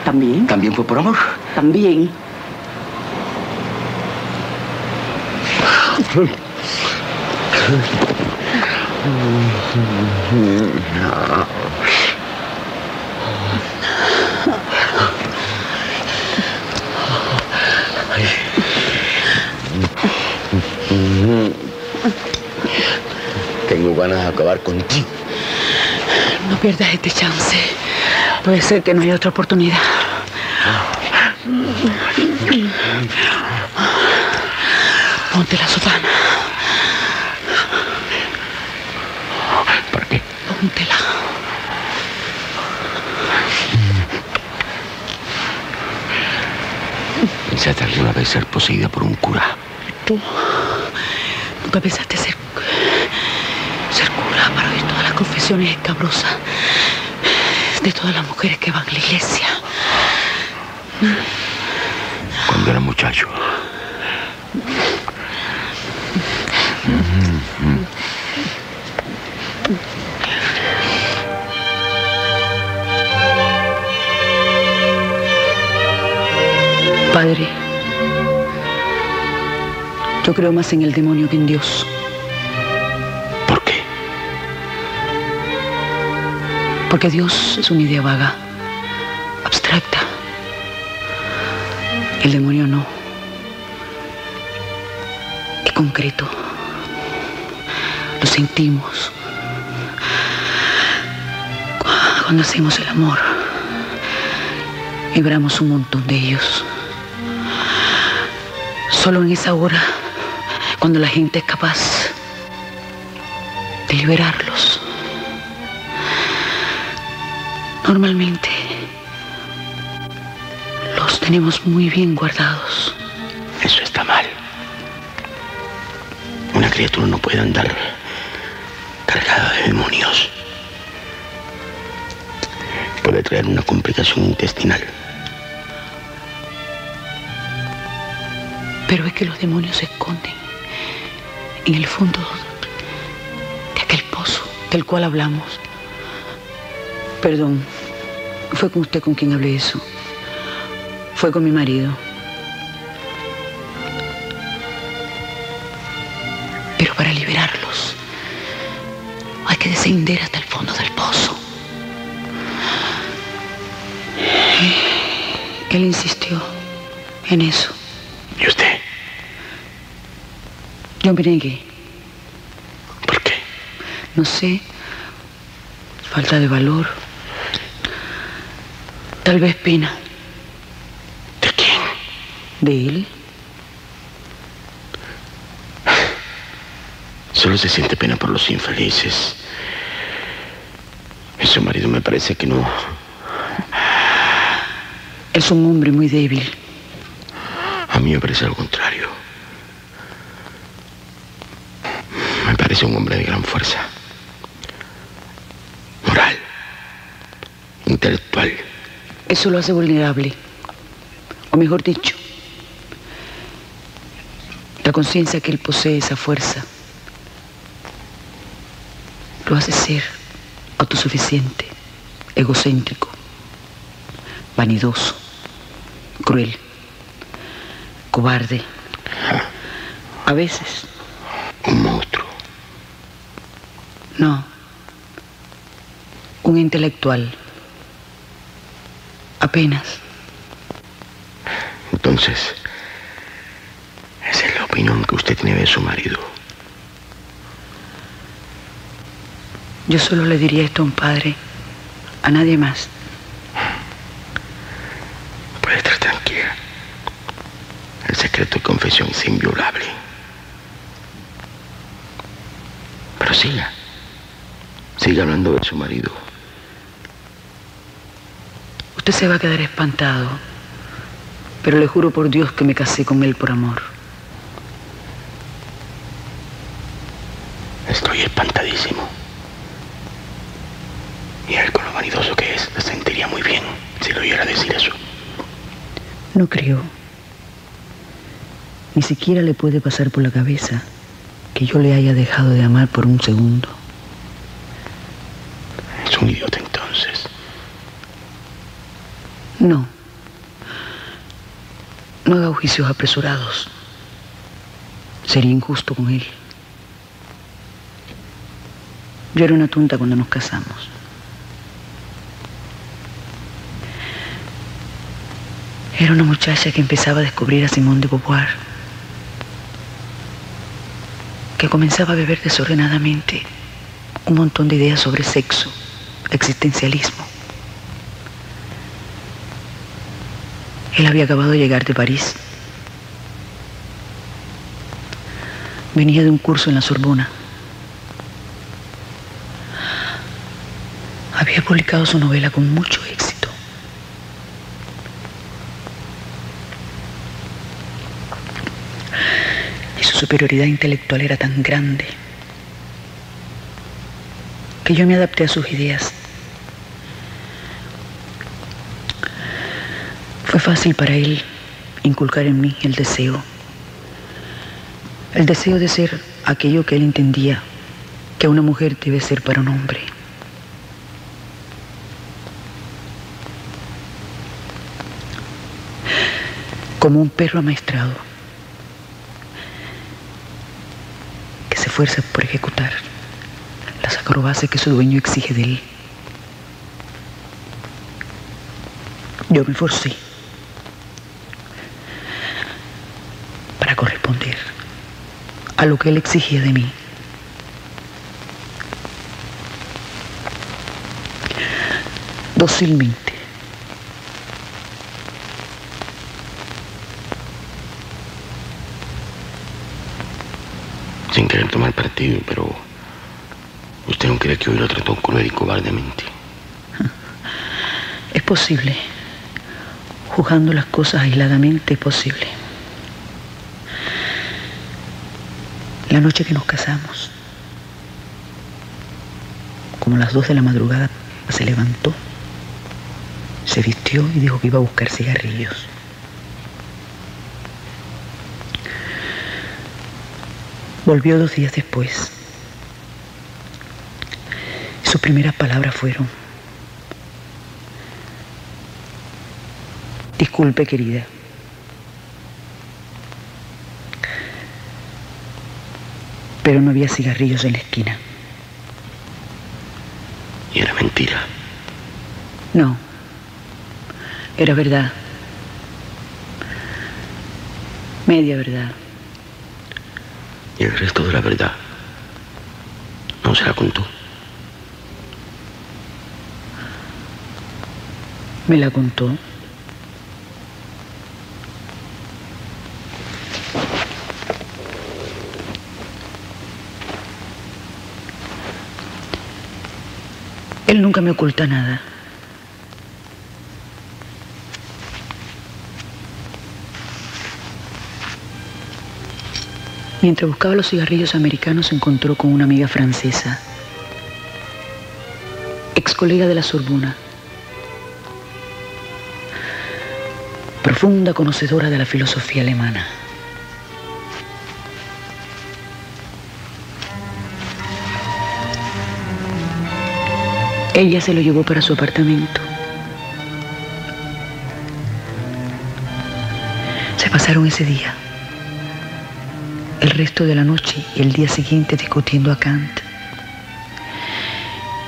También, También fue por amor. también. Tengo ganas de acabar contigo. No pierdas este chance. Puede ser que no haya otra oportunidad. Ponte la sotana. ¿Para qué? Póntela. ¿Pensaste alguna vez ser poseída por un cura? Tú nunca pensaste ser, ser cura para oír todas las confesiones escabrosas de todas las mujeres que van a la iglesia. Cuando era muchacho. Padre, yo creo más en el demonio que en Dios. ¿Por qué? Porque Dios es una idea vaga, abstracta. El demonio no. Es concreto. Lo sentimos. Cuando hacemos el amor, libramos un montón de ellos. Solo en esa hora, cuando la gente es capaz de liberarlos. Normalmente los tenemos muy bien guardados. Eso está mal. Una criatura no puede andar cargada de demonios. Puede traer una complicación intestinal. Pero es que los demonios se esconden en el fondo de aquel pozo del cual hablamos. Perdón, fue con usted con quien hablé eso. Fue con mi marido. Pero para liberarlos hay que descender hasta el fondo del pozo. Él insistió en eso. ¿Y usted? Yo me negué. ¿Por qué? No sé. Falta de valor. Tal vez pena. ¿De quién? ¿De él? Solo se siente pena por los infelices. Y su marido me parece que no... Es un hombre muy débil. A mí me parece lo contrario. Me parece un hombre de gran fuerza. Moral. Intelectual. Eso lo hace vulnerable. O mejor dicho, la conciencia que él posee esa fuerza lo hace ser autosuficiente, egocéntrico, vanidoso, cruel, cobarde. A veces. Un monstruo. No. Un intelectual. Apenas. Entonces, esa es la opinión que usted tiene de su marido. Yo solo le diría esto a un padre, a nadie más. Puede estar tranquila. El secreto de confesión es inviolable. Pero siga. Siga hablando de su marido. Usted se va a quedar espantado, pero le juro por Dios que me casé con él por amor. Estoy espantadísimo. Y él con lo vanidoso que es, se sentiría muy bien si le oyera decir eso. No creo. Ni siquiera le puede pasar por la cabeza que yo le haya dejado de amar por un segundo. Es un idiota entonces. No. No haga juicios apresurados. Sería injusto con él. Yo era una tonta cuando nos casamos. Era una muchacha que empezaba a descubrir a Simón de Beauvoir, que comenzaba a beber desordenadamente un montón de ideas sobre sexo, existencialismo. Él había acabado de llegar de París. Venía de un curso en la Sorbona. Había publicado su novela con mucho éxito. Y su superioridad intelectual era tan grande que yo me adapté a sus ideas. Fue fácil para él inculcar en mí el deseo. El deseo de ser aquello que él entendía que una mujer debe ser para un hombre. Como un perro amaestrado que se esfuerza por ejecutar las acrobacias que su dueño exige de él. Yo me forcé para corresponder a lo que él exigía de mí. Dócilmente. Sin querer tomar partido, pero usted no cree que hoy lo trató cruel y cobardemente. Es posible. Juzgando las cosas aisladamente es posible. La noche que nos casamos, como a las dos de la madrugada, se levantó, se vistió y dijo que iba a buscar cigarrillos. Volvió dos días después. Sus primeras palabras fueron, disculpe querida, pero no había cigarrillos en la esquina. Y era mentira. No, era verdad. Media verdad. Y el resto de la verdad no se la contó. Me la contó. Él nunca me oculta nada. Mientras buscaba los cigarrillos americanos se encontró con una amiga francesa, ex colega de la Sorbona, profunda conocedora de la filosofía alemana. Ella se lo llevó para su apartamento. Se pasaron ese día, el resto de la noche y el día siguiente discutiendo a Kant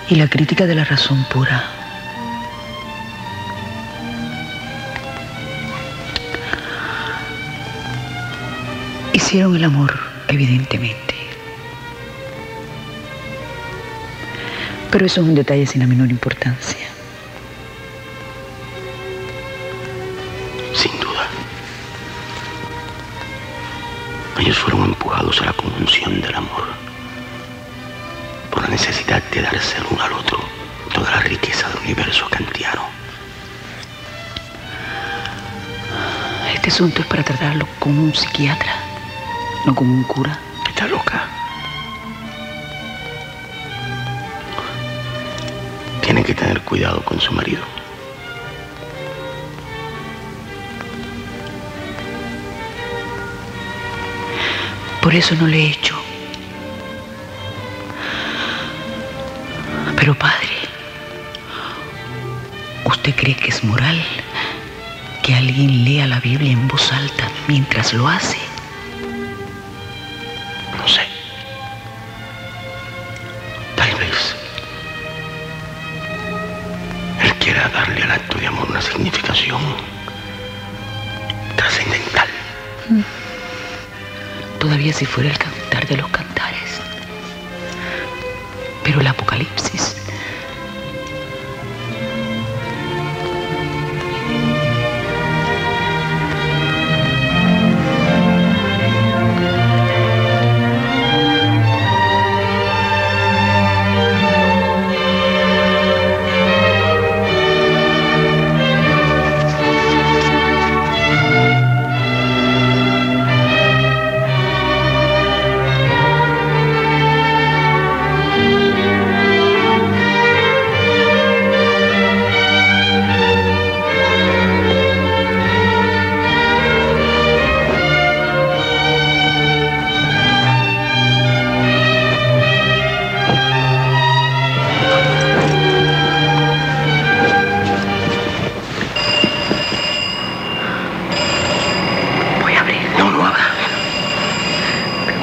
y la crítica de la razón pura. Hicieron el amor, evidentemente. Pero eso es un detalle sin la menor importancia. Sin duda. Ellos fueron empujados a la conjunción del amor. Por la necesidad de darse el uno al otro toda la riqueza del universo kantiano. Este asunto es para tratarlo como un psiquiatra, no como un cura. Tener cuidado con su marido. Por eso no le he hecho. Pero padre, ¿usted cree que es moral que alguien lea la Biblia en voz alta mientras lo hace? Si fuera el cantar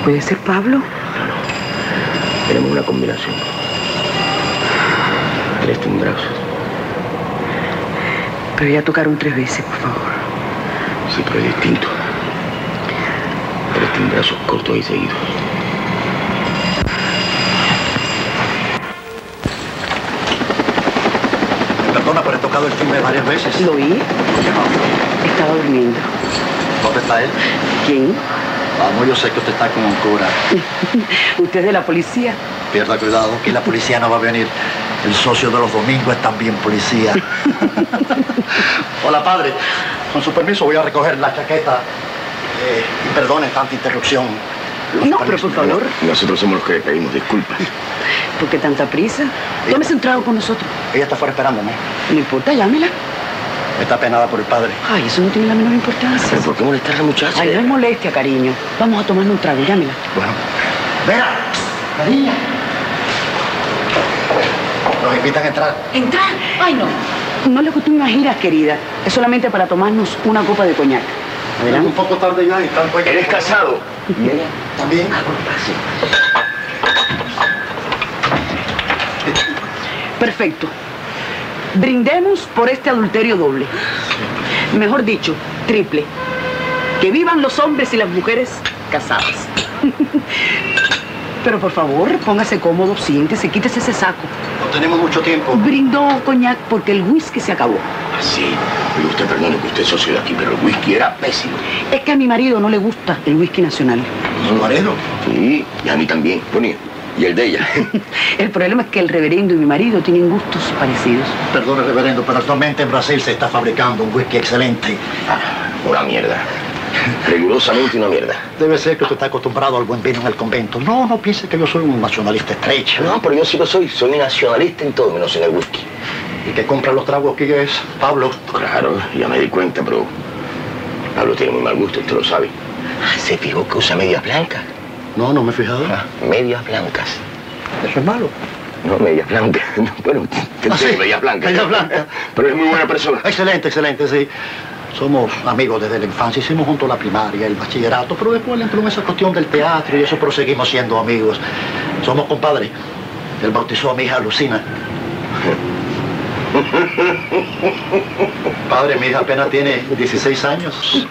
¿Puede ser Pablo? Tenemos una combinación. Tres timbrazos. Pero ya tocaron tres veces, por favor. Sí, pero es distinto. Tres timbrazos cortos y seguidos. Perdona, pero he tocado el timbre varias veces. ¿Lo oí? Estaba durmiendo. ¿Dónde está él? ¿Quién? Vamos, yo sé que usted está con un cura. ¿Usted es de la policía? Pierda cuidado, que la policía no va a venir. El socio de los domingos es también policía. Hola, padre. Con su permiso voy a recoger la chaqueta. Eh, y perdone tanta interrupción. No, pero por favor, Nosotros somos los que pedimos disculpas. ¿por qué tanta prisa? Tómese un trago con nosotros. Ella está fuera esperándome. No importa, llámela. Está penada por el padre. Ay, eso no tiene la menor importancia. ¿Pero por qué molestar a la muchacha? Ay, no es molestia, cariño. Vamos a tomarnos un trago, llámela. Bueno. Vera, cariño. Nos invitan a entrar. ¿Entrar? Ay, no. No le costó una gira, querida. Es solamente para tomarnos una copa de coñac. Es Adelante. un poco tarde ya y hay que- Eres casado. ¿Y ella? También. Perfecto. Brindemos por este adulterio doble. Mejor dicho, triple. Que vivan los hombres y las mujeres casadas. Pero por favor, póngase cómodo, siéntese, quítese ese saco. No tenemos mucho tiempo. Brindó coñac porque el whisky se acabó. Así. Oye, usted perdone que usted es socio de aquí, pero el whisky era pésimo. Es que a mi marido no le gusta el whisky nacional. ¿Su marido? Sí, y a mí también. Bonnie, y el de ella. El problema es que el reverendo y mi marido tienen gustos parecidos. Perdone, reverendo, pero actualmente en Brasil se está fabricando un whisky excelente. Ah, una mierda. Rigurosamente una mierda. Debe ser que usted está acostumbrado al buen vino en el convento. No, no piense que yo soy un nacionalista estrecho. No, pero yo sí lo soy. Soy nacionalista en todo, menos en el whisky. Y que compra los tragos aquí es Pablo. Claro, ya me di cuenta, pero Pablo tiene muy mal gusto, usted lo sabe. Ah, ¿Se fijó que usa medias blancas? No, no me he fijado. Ah, medias blancas. ¿Eso es malo? No, medias blancas. bueno, ¿Ah, sí? medias blancas. Medias blancas. Pero es muy buena persona. Excelente, excelente, sí. Somos amigos desde la infancia, hicimos juntos la primaria, el bachillerato, pero después le entró en esa cuestión del teatro y eso, pero seguimos siendo amigos. Somos compadres. Él bautizó a mi hija Lucina. Padre, mi hija apenas tiene 16 años.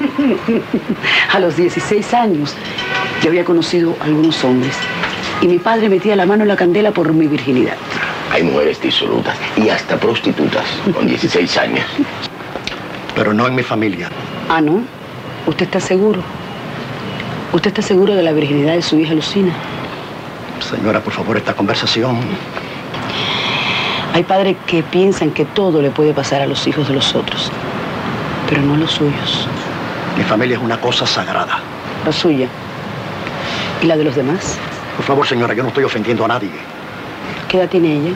A los 16 años yo había conocido a algunos hombres y mi padre metía la mano en la candela por mi virginidad. Hay mujeres disolutas y hasta prostitutas con 16 años. Pero no en mi familia. Ah, ¿no? ¿Usted está seguro? ¿Usted está seguro de la virginidad de su hija Lucina? Señora, por favor, esta conversación. Hay padres que piensan que todo le puede pasar a los hijos de los otros, pero no a los suyos. Mi familia es una cosa sagrada. La suya. ¿Y la de los demás? Por favor, señora, yo no estoy ofendiendo a nadie. ¿Qué edad tiene ella?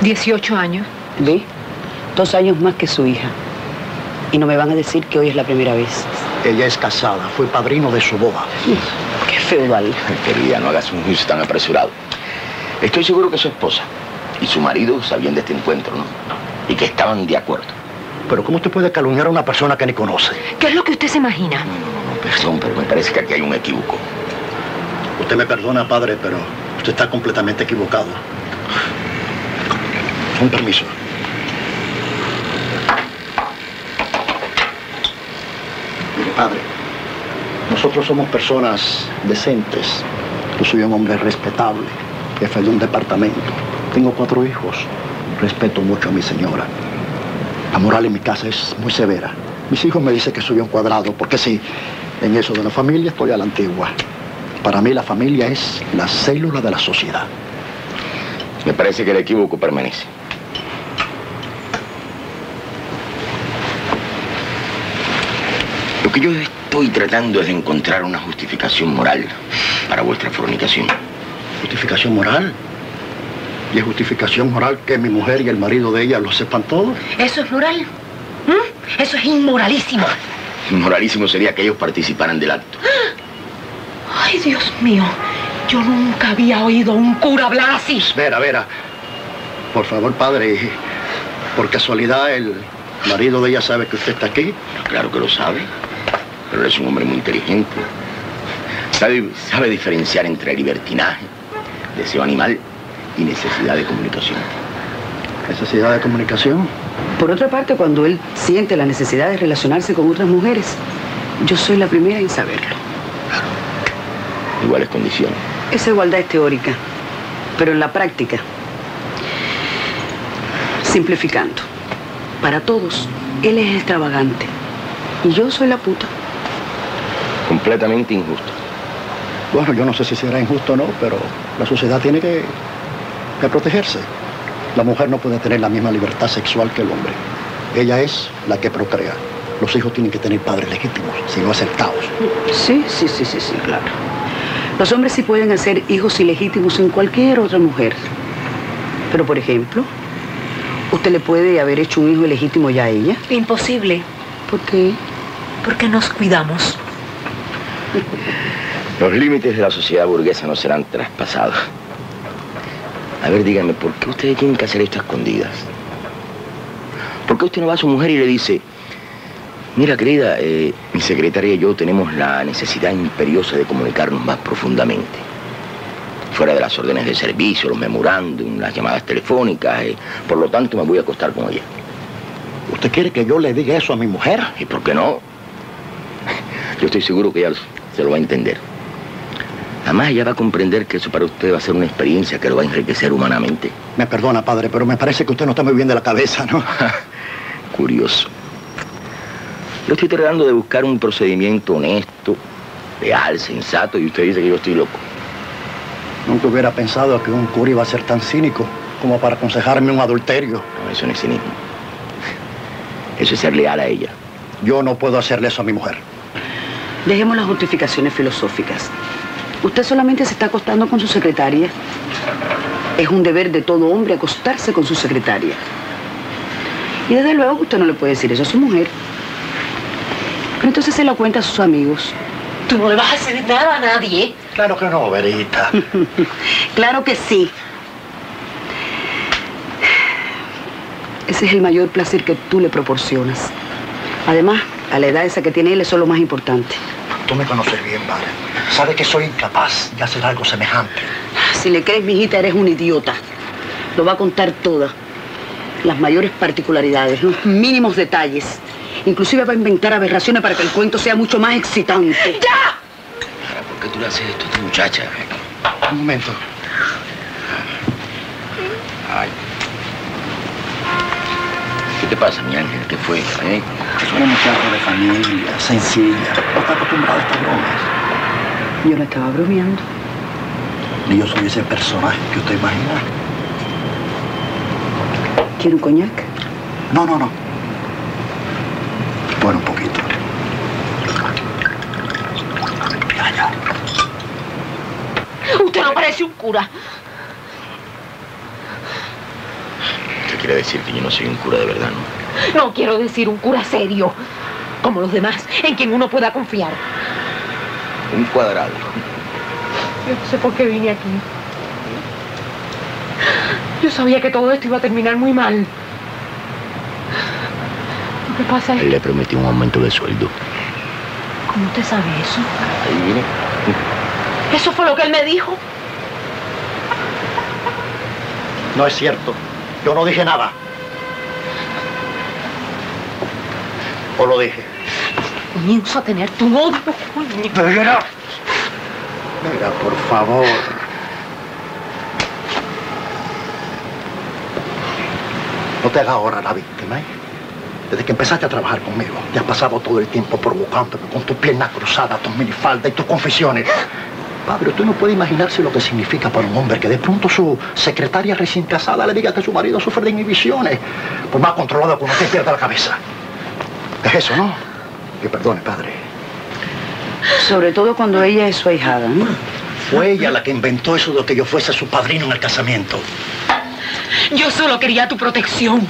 18 años. ¿Ve? Dos años más que su hija. Y no me van a decir que hoy es la primera vez. Ella es casada, fue padrino de su boda. Qué feudal. Querida, no hagas un juicio tan apresurado. Estoy seguro que su esposa y su marido sabían de este encuentro, ¿no? Y que estaban de acuerdo. Pero ¿cómo usted puede calumniar a una persona que ni conoce? ¿Qué es lo que usted se imagina? No, no, no, perdón, pero me parece que aquí hay un equívoco. Usted me perdona, padre, pero usted está completamente equivocado. Con permiso. Mire, padre, nosotros somos personas decentes. Yo soy un hombre respetable, jefe de un departamento. Tengo cuatro hijos. Respeto mucho a mi señora. La moral en mi casa es muy severa. Mis hijos me dicen que soy un cuadrado, porque sí, en eso de la familia estoy a la antigua. Para mí la familia es la célula de la sociedad. Me parece que el equívoco permanece. Lo que yo estoy tratando es de encontrar una justificación moral para vuestra fornicación. ¿Justificación moral? ¿Y es justificación moral que mi mujer y el marido de ella lo sepan todo? ¿Eso es moral? ¿Mm? Eso es inmoralísimo. Inmoralísimo sería que ellos participaran del acto. Ay, Dios mío. Yo nunca había oído a un cura hablar así. Vera, Vera. Por favor, padre, por casualidad el marido de ella sabe que usted está aquí. Claro que lo sabe, pero es un hombre muy inteligente. Sabe, sabe diferenciar entre libertinaje, deseo animal y necesidad de comunicación. ¿Necesidad de comunicación? Por otra parte, cuando él siente la necesidad de relacionarse con otras mujeres, yo soy la primera en saberlo. Iguales condiciones. Esa igualdad es teórica, pero en la práctica, simplificando, para todos, él es extravagante y yo soy la puta. Completamente injusto. Bueno, yo no sé si será injusto o no, pero la sociedad tiene que, que protegerse. La mujer no puede tener la misma libertad sexual que el hombre. Ella es la que procrea. Los hijos tienen que tener padres legítimos, si no es el caos. Sí, sí, sí, sí, sí, claro. Los hombres sí pueden hacer hijos ilegítimos en cualquier otra mujer. Pero, por ejemplo, ¿usted le puede haber hecho un hijo ilegítimo ya a ella? Imposible, ¿Por qué? porque nos cuidamos. Los límites de la sociedad burguesa no serán traspasados. A ver, dígame, ¿por qué ustedes tienen que hacer esto a escondidas? ¿Por qué usted no va a su mujer y le dice, mira, querida, eh, mi secretaria y yo tenemos la necesidad imperiosa de comunicarnos más profundamente? Fuera de las órdenes de servicio, los memorándum, las llamadas telefónicas, eh, por lo tanto me voy a acostar con ella. ¿Usted quiere que yo le diga eso a mi mujer? ¿Y por qué no? Yo estoy seguro que ella se lo va a entender. Además, ella va a comprender que eso para usted va a ser una experiencia que lo va a enriquecer humanamente. Me perdona, padre, pero me parece que usted no está muy bien de la cabeza, ¿no? Curioso. Yo estoy tratando de buscar un procedimiento honesto, real, sensato, y usted dice que yo estoy loco. Nunca hubiera pensado que un cura iba a ser tan cínico como para aconsejarme un adulterio. No, eso no es cinismo. Eso es ser leal a ella. Yo no puedo hacerle eso a mi mujer. Dejemos las justificaciones filosóficas. Usted solamente se está acostando con su secretaria. Es un deber de todo hombre acostarse con su secretaria. Y desde luego que usted no le puede decir eso a su mujer. Pero entonces se lo cuenta a sus amigos. Tú no le vas a hacer nada a nadie. Claro que no, Verita. Claro que sí. Ese es el mayor placer que tú le proporcionas. Además, a la edad esa que tiene él, eso es lo más importante. Tú me conoces bien, Vale. Sabes que soy incapaz de hacer algo semejante. Si le crees, mijita, eres un idiota. Lo va a contar toda. Las mayores particularidades, los mínimos detalles. Inclusive va a inventar aberraciones para que el cuento sea mucho más excitante. ¡Ya! ¿Por qué tú le haces esto a esta muchacha? Un momento. Ay. ¿Qué te pasa, mi ángel? ¿Qué fue? eh? Es una muchacha de familia, sencilla. No está acostumbrada a estas bromas. Yo no estaba bromeando. Ni yo soy ese personaje que usted imagina. ¿Quiere un coñac? No, no, no. Bueno, un poquito. Ya, ya. Usted no parece un cura. ¿Qué quiere decir que yo no soy un cura de verdad, no? No quiero decir un cura serio, como los demás, en quien uno pueda confiar. Un cuadrado. Yo no sé por qué vine aquí. Yo sabía que todo esto iba a terminar muy mal. Lo que pasa es... Él le prometió un aumento de sueldo. ¿Cómo usted sabe eso? Ahí viene. Eso fue lo que él me dijo. No es cierto. Yo no dije nada. ¿O lo dije? Comienzo a tener tu odio, coño. Mira. Mira, por favor. No te hagas ahora la víctima, ¿eh? Desde que empezaste a trabajar conmigo, te has pasado todo el tiempo provocándome con tu pierna cruzada, tus minifaldas y tus confesiones. Padre, usted no puede imaginarse lo que significa para un hombre que de pronto su secretaria recién casada le diga que su marido sufre de inhibiciones. Por más controlado que uno te pierda la cabeza. Es eso, ¿no? Que perdone, padre. Sobre todo cuando ella es su ahijada. ¿no? Fue ella la que inventó eso de que yo fuese su padrino en el casamiento. Yo solo quería tu protección.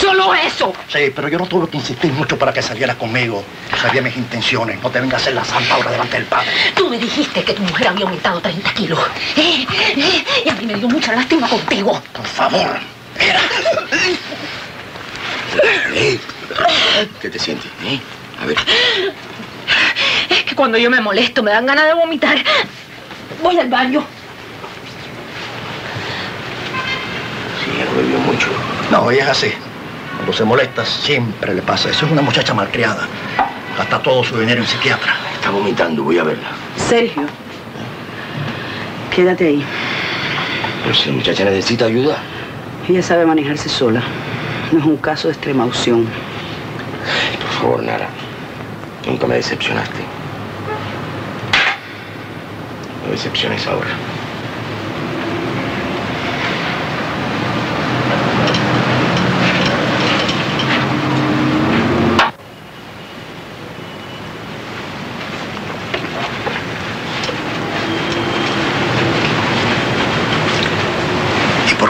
Solo eso. Sí, pero yo no tuve que insistir mucho para que salieras conmigo. Sabía mis intenciones. No te vengas a hacer la santa ahora delante del padre. Tú me dijiste que tu mujer había aumentado 30 kilos. ¿Eh? ¿Eh? Y a mí me dio mucha lástima contigo. Por favor. Era. Eh, ¿Qué te sientes? eh? A ver. Es que cuando yo me molesto me dan ganas de vomitar. Voy al baño. Sí, ella bebió mucho. No, ella es así. Cuando se molesta, siempre le pasa. Eso es una muchacha malcriada. Gasta todo su dinero en psiquiatra. Está vomitando, voy a verla. Sergio, quédate ahí. Pero si la muchacha necesita ayuda. Ella sabe manejarse sola. No es un caso de extrema opción. Por favor, Nara. Nunca me decepcionaste. No decepciones ahora.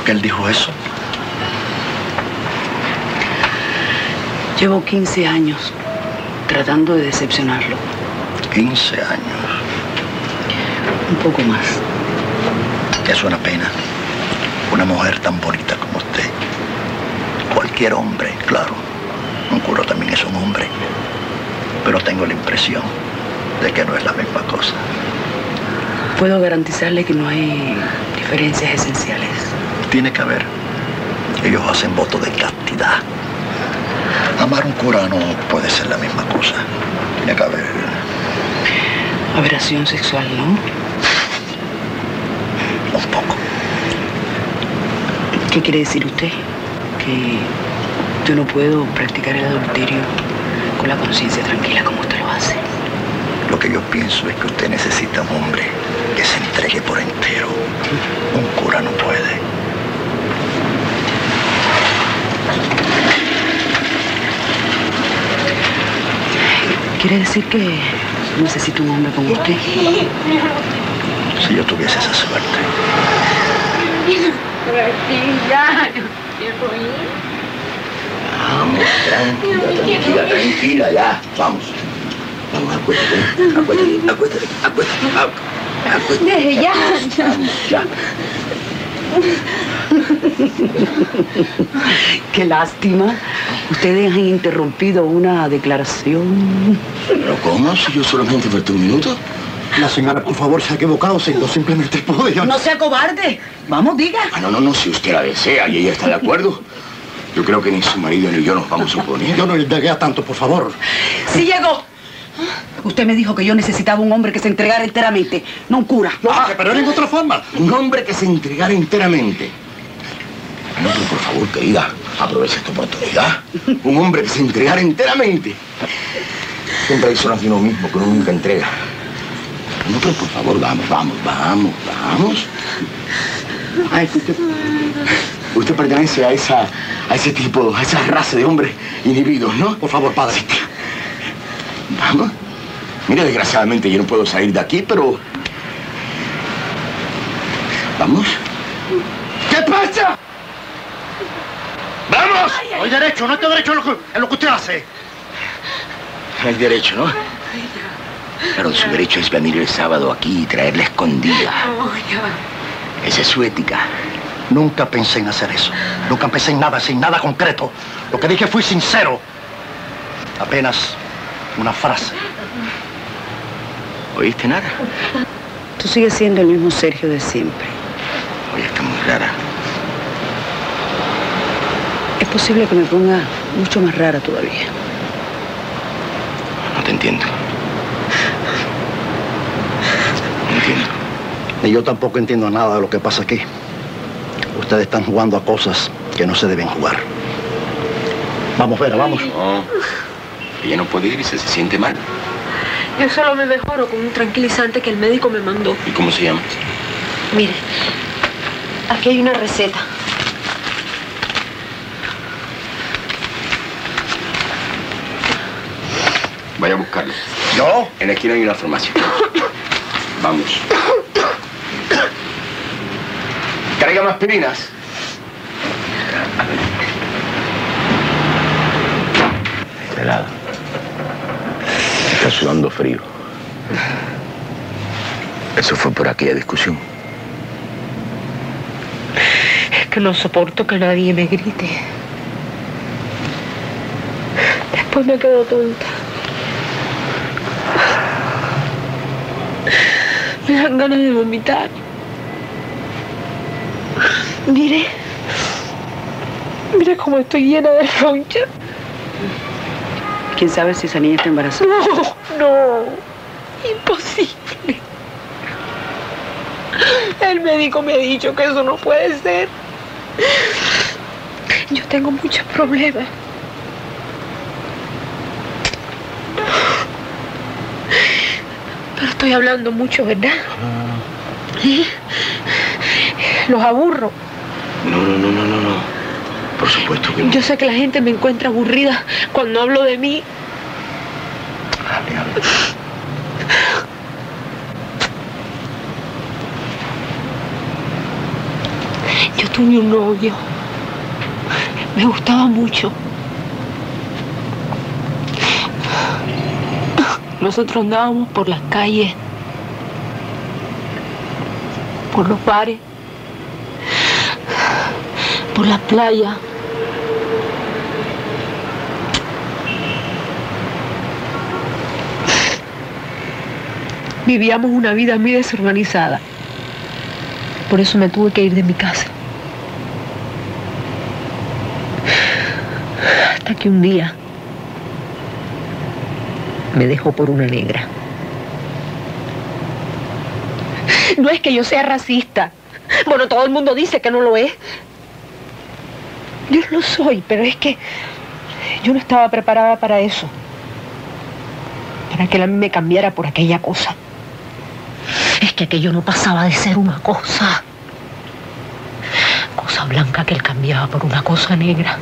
¿Y por qué él dijo eso? Llevo 15 años tratando de decepcionarlo. 15 años. Un poco más. Es una pena. Una mujer tan bonita como usted. Cualquier hombre, claro. Un cura también es un hombre. Pero tengo la impresión de que no es la misma cosa. Puedo garantizarle que no hay diferencias esenciales. Tiene que haber. Ellos hacen voto de castidad. Amar un cura no puede ser la misma cosa. Tiene que haber. Aberración sexual, ¿no? Un poco. ¿Qué quiere decir usted? Que yo no puedo practicar el adulterio con la conciencia tranquila como usted lo hace. Lo que yo pienso es que usted necesita un hombre que se entregue por entero. Un cura no puede. ¿Quiere decir que necesito un hombre como usted? Si yo tuviese esa suerte. Ya, yo quiero ir. Vamos, tranquila, tranquila, tranquila, ya. Vamos. Vamos, acuéstate, acuéstate, acuéstate, acuéstate, acu- acuéstate. Deje ya. Vamos, ya. Qué lástima. Ustedes han interrumpido una declaración. ¿Pero cómo? Si yo solamente falté un minuto. La señora, por favor, se ha equivocado, señor. Simplemente pude. Yo No sea cobarde. Vamos, diga. Ah, no, no, no, si usted la desea y ella está de acuerdo. Yo creo que ni su marido ni yo nos vamos a oponer. Yo no le indagué a tanto, por favor. Sí llegó. Usted me dijo que yo necesitaba un hombre que se entregara enteramente, no un cura. Ah, pero era en otra forma. Un hombre que se entregara enteramente. No, pero por favor, querida, aprovecha esta oportunidad. Un hombre que se entregara enteramente. Siempre zonas de uno mismo que uno nunca entrega. No, pero por favor, vamos, vamos, vamos, vamos. Ay, usted, usted pertenece a esa, a ese tipo, a esa raza de hombres inhibidos, ¿no? Por favor, padre. Vamos. Mira, desgraciadamente yo no puedo salir de aquí, pero... ¿Vamos? ¿Qué pasa? ¡Vamos! No hay derecho, no tengo derecho en lo que, en lo que usted hace. Hay derecho, ¿no? Pero su derecho es venir el sábado aquí y traerla escondida. Esa es su ética. Nunca pensé en hacer eso. Nunca pensé en nada, sin nada concreto. Lo que dije fui sincero. Apenas una frase. ¿Oíste nada? Tú sigues siendo el mismo Sergio de siempre. Oye, está muy rara. Es posible que me ponga mucho más rara todavía. No te entiendo. No entiendo. Ni yo tampoco entiendo nada de lo que pasa aquí. Ustedes están jugando a cosas que no se deben jugar. Vamos, Vera, vamos. No. Ella no puede irse, se siente mal. Yo solo me mejoro con un tranquilizante que el médico me mandó. ¿Y cómo se llama? Mire, aquí hay una receta. Vaya a buscarlo. ¿Yo? En la esquina hay una farmacia. Vamos. Carga más aspirinas. Este lado. Está sudando frío. Eso fue por aquella discusión. Es que no soporto que nadie me grite. Después me quedo tonta. Me dan ganas de vomitar. Mire. Mire cómo estoy llena de roncha. ¿Quién sabe si esa niña está embarazada? No, no. Imposible. El médico me ha dicho que eso no puede ser. Yo tengo muchos problemas. Estoy hablando mucho, ¿verdad? ¿Sí? Los aburro. No, no, no, no, no, no. Por supuesto que no. Yo sé que la gente me encuentra aburrida cuando hablo de mí. Hable, hable. Yo tuve un novio. Me gustaba mucho. Nosotros andábamos por las calles, por los bares, por la playa. Vivíamos una vida muy desorganizada. Por eso me tuve que ir de mi casa. Hasta que un día me dejó por una negra. No es que yo sea racista. Bueno, todo el mundo dice que no lo es. Yo lo soy, pero es que yo no estaba preparada para eso. Para que él me cambiara por aquella cosa. Es que aquello no pasaba de ser una cosa. Cosa blanca que él cambiaba por una cosa negra.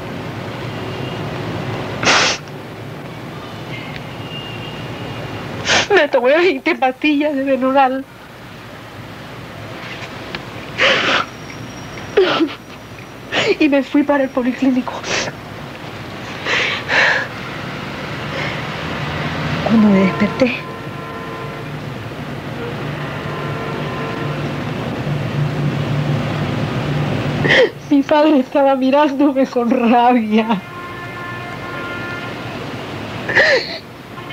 Me tomé 20 pastillas de Benoral. Y me fui para el policlínico. Cuando me desperté, mi padre estaba mirándome con rabia.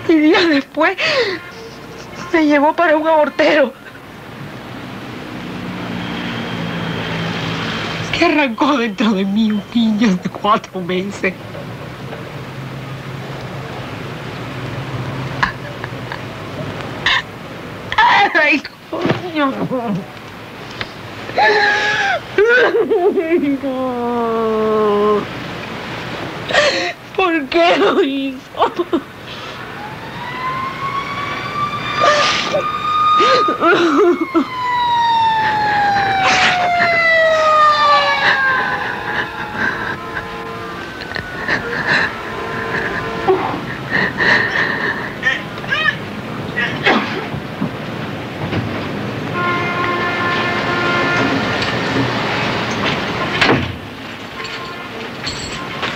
Y días después me llevó para un abortero. Que arrancó dentro de mí un niño de cuatro meses. Ay, coño. ¿Por qué lo hizo?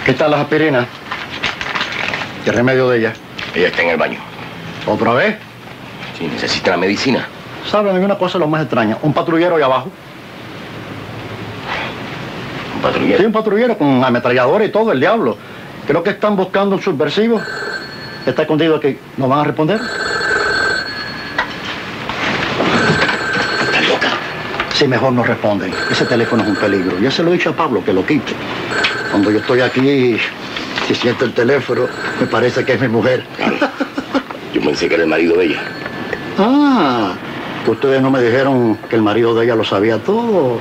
¿Qué tal las aspirinas? ¿Qué remedio de ella? Ella está en el baño. ¿Otra vez? Sí, necesita la medicina. ¿Saben? Hay una cosa lo más extraña. Un patrullero ahí abajo. Un patrullero. Sí, un patrullero con ametralladora y todo, el diablo. Creo que están buscando un subversivo. Está escondido aquí. ¿Nos van a responder? Está loca. Sí, mejor no responden. Ese teléfono es un peligro. Yo se lo he dicho a Pablo que lo quite. Cuando yo estoy aquí, si siento el teléfono, me parece que es mi mujer. Claro. Yo pensé que era el marido de ella. Ah, que ustedes no me dijeron que el marido de ella lo sabía todo.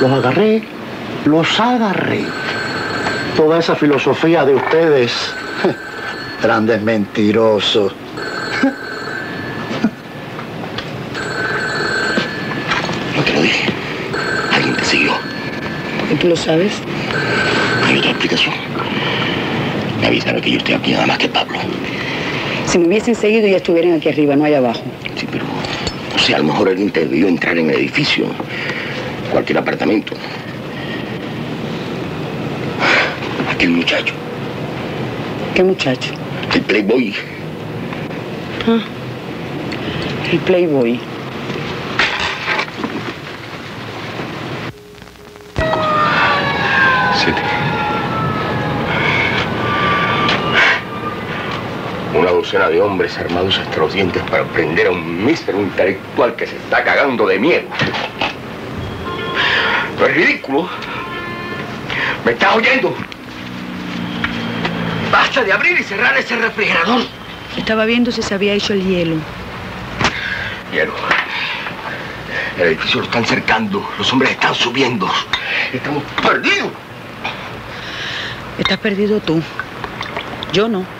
Los agarré, los agarré. Toda esa filosofía de ustedes, grandes mentirosos. No te lo dije. Alguien te siguió. ¿Y tú lo sabes? Hay otra explicación. Me avisaron que yo estoy aquí nada más que Pablo. Si me hubiesen seguido ya estuvieran aquí arriba, no allá abajo. Sí, pero... O sea, a lo mejor alguien te debió entrar en el edificio. Cualquier apartamento. Aquel muchacho. ¿Qué muchacho? El playboy. El Playboy. De hombres armados hasta los dientes para prender a un mísero intelectual que se está cagando de miedo. ¿No es ridículo? ¿Me estás oyendo? Basta de abrir y cerrar ese refrigerador. Estaba viendo si se había hecho el hielo. Hielo. El edificio lo están cercando. Los hombres están subiendo. Estamos perdidos. Estás perdido tú. Yo no.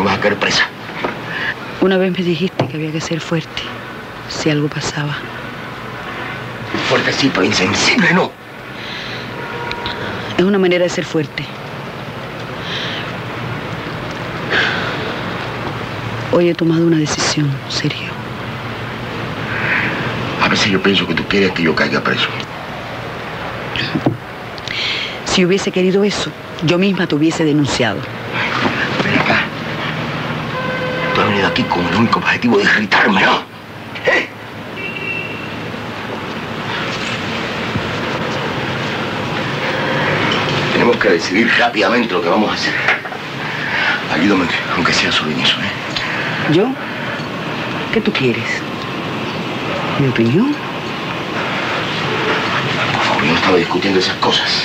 No vas a caer presa. Una vez me dijiste que había que ser fuerte si algo pasaba. Fuerte sí, pero insensible no. Es una manera de ser fuerte. Hoy he tomado una decisión, serio. A veces yo pienso que tú quieres que yo caiga preso. Si hubiese querido eso, yo misma te hubiese denunciado. Ven acá. Tú has venido aquí con el único objetivo de irritarme, ¿no? ¿Eh? Tenemos que decidir rápidamente lo que vamos a hacer. Ayúdame, aunque sea solo en eso, ¿eh? ¿Yo? ¿Qué tú quieres? ¿Mi opinión? Por favor, yo no estaba discutiendo esas cosas.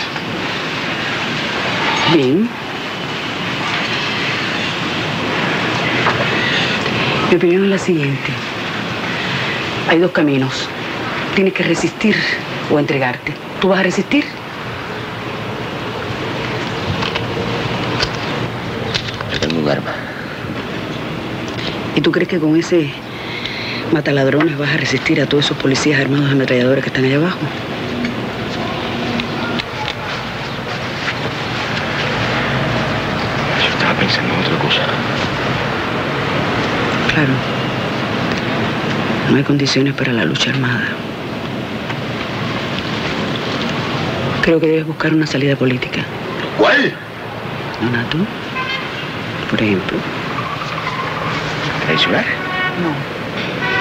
Bien. Mi opinión es la siguiente. Hay dos caminos. Tienes que resistir o entregarte. ¿Tú vas a resistir? Yo tengo un arma. ¿Y tú crees que con ese Mata ladrones, vas a resistir a todos esos policías armados ametralladores que están allá abajo. Yo estaba pensando en otra cosa. Claro. No hay condiciones para la lucha armada. Creo que debes buscar una salida política. ¿Cuál? Donato, por ejemplo, ¿Traicionar? no.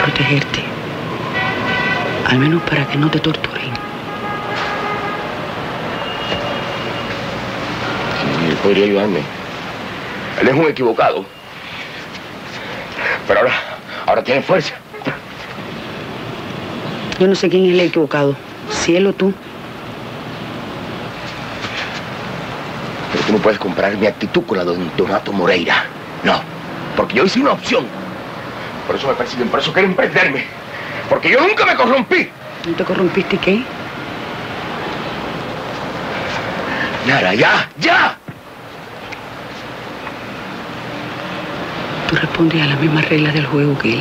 Protegerte. Al menos para que no te torturen. Sí, él podría ayudarme. Él es un equivocado. Pero ahora, ahora tiene fuerza. Yo no sé quién es el equivocado. Si él o tú. Pero tú no puedes comparar mi actitud con la de don Donato Moreira. No, porque yo hice una opción. Por eso me persiguen, por eso quieren prenderme. Porque yo nunca me corrompí. ¿No te corrompiste qué? Nara, ya, ya. Tú respondes a las mismas reglas del juego que él.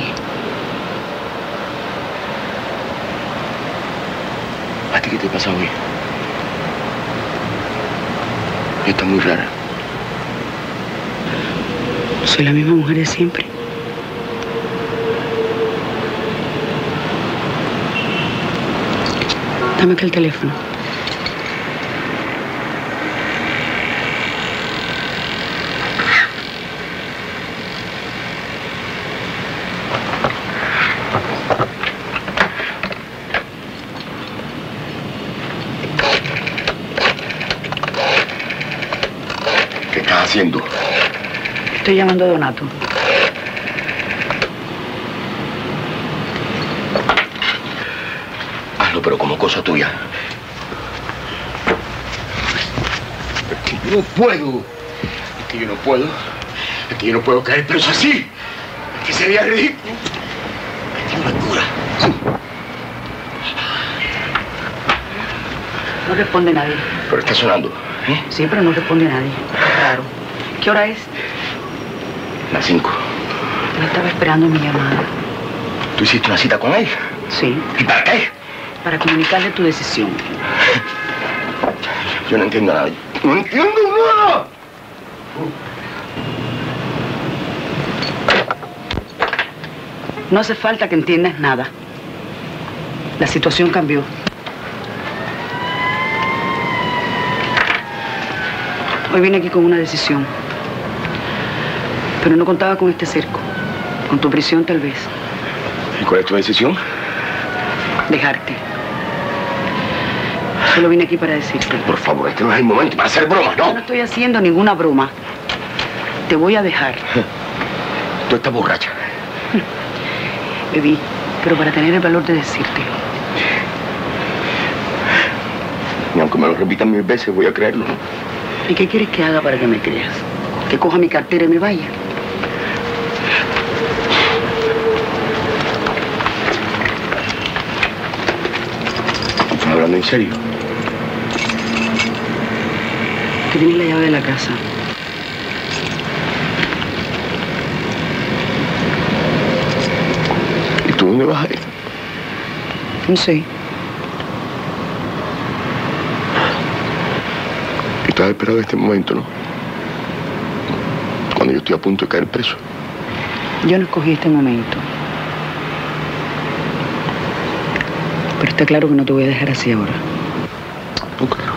¿A ti qué te pasa hoy? Está muy rara. Soy la misma mujer de siempre. Dame acá el teléfono. ¿Qué estás haciendo? Estoy llamando a Donato. Hazlo, pero como cosa tuya. Es que yo no puedo. Es que yo no puedo. Es que yo no puedo caer preso así. Es que sería ridículo. Es una locura. No responde nadie. Pero está sonando. ¿eh? Sí, pero no responde nadie. Claro. ¿Qué hora es? Las cinco. Él estaba esperando mi llamada. ¿Tú hiciste una cita con él? Sí. ¿Y para qué? Para comunicarle tu decisión. Yo no entiendo nada. ¡No entiendo nada! No hace falta que entiendas nada. La situación cambió. Hoy vine aquí con una decisión. Pero no contaba con este cerco. Con tu prisión tal vez. ¿Y cuál es tu decisión? Dejarte. Solo vine aquí para decirte. Por favor, este no es el momento para hacer bromas, Yo no ¿no? estoy haciendo ninguna broma. Te voy a dejar. Tú estás borracha. Bebí, pero para tener el valor de decírtelo. Y aunque me lo repitan mil veces, voy a creerlo. ¿Y qué quieres que haga para que me creas? Que coja mi cartera y me vaya. ¿Estás hablando en serio? Que tienes la llave de la casa. ¿Y tú dónde vas a ir? No sé. Estás esperando este momento, ¿no? Cuando yo estoy a punto de caer preso. Yo no escogí este momento. Pero está claro que no te voy a dejar así ahora. No, claro.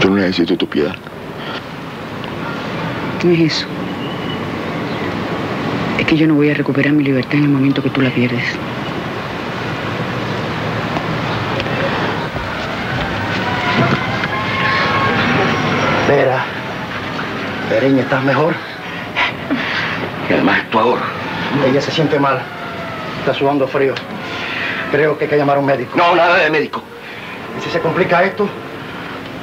Yo no necesito tu piedad. No es eso. Es que yo no voy a recuperar mi libertad en el momento que tú la pierdes. Pereña, ¿estás mejor? Y además es tu ahorro. Ella se siente mal. Está sudando frío. Creo que hay que llamar a un médico. No, nada de médico. Y si se complica esto,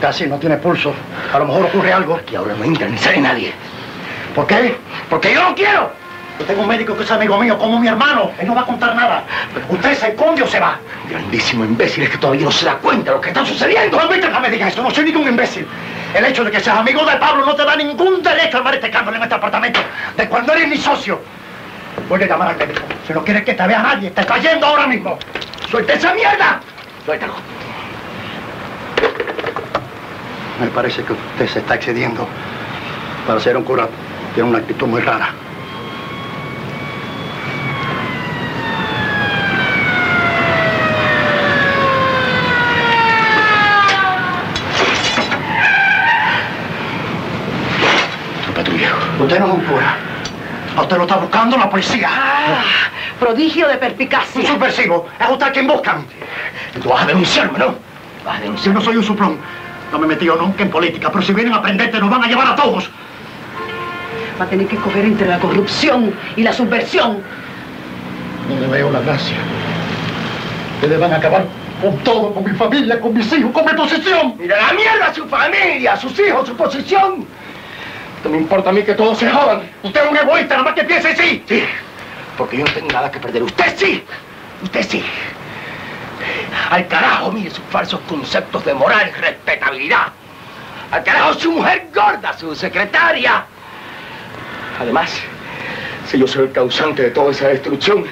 casi no tiene pulso. A lo mejor ocurre algo. Y ahora no entra ni sale nadie. ¿Por qué? Porque yo no quiero. Yo tengo un médico que es amigo mío, como mi hermano. Él no va a contar nada. ¿Usted se esconde o se va? Grandísimo imbécil es que todavía no se da cuenta de lo que está sucediendo. Que me diga esto. No soy ningún imbécil. El hecho de que seas amigo de Pablo no te da ningún derecho a armar este escándalo en este apartamento. De cuando eres mi socio. Voy a llamar al médico. Si no quieres que te vea nadie, te está yendo ahora mismo. ¡Suelta esa mierda! Suéltalo. Me parece que usted se está excediendo. Para ser un cura, tiene una actitud muy rara. Culpa tu viejo. Usted no es un cura. A usted lo está buscando la policía. Ah, prodigio de Un perspicacia. subversivo. Es usted quien buscan. Y tú vas a denunciarme, ¿no? Vas a denunciar. Yo no soy un suplón. No me he metido nunca en política, pero si vienen a prenderte nos van a llevar a todos. Va a tener que escoger entre la corrupción y la subversión. No le veo la gracia. Ustedes van a acabar con todo, con mi familia, con mis hijos, con mi posición. Mira la mierda a su familia, a sus hijos, su posición. No me importa a mí que todos se jodan. Usted es un egoísta, nada más que piense sí. Sí, porque yo no tengo nada que perder. Usted sí, usted sí. Al carajo, mire sus falsos conceptos de moral y respetabilidad. Al carajo su mujer gorda, su secretaria. Además, si yo soy el causante de toda esa destrucción,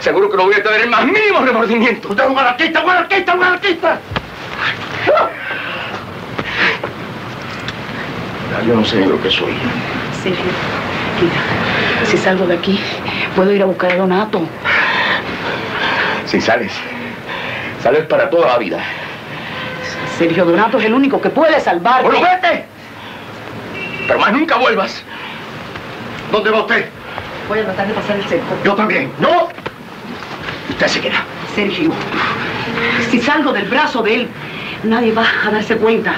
seguro que no voy a tener el más mínimo remordimiento. Usted es un anarquista, un anarquista, un anarquista. Yo no sé lo que soy. Sergio, mira, si salgo de aquí, puedo ir a buscar a Donato. Si sales, sales para toda la vida. Sergio Donato es el único que puede salvarte. ¡Bueno, vete! Pero más nunca vuelvas. ¿Dónde va usted? Voy a tratar de pasar el cerco. Yo también. ¡No! Usted se queda. Sergio, si salgo del brazo de él, nadie va a darse cuenta.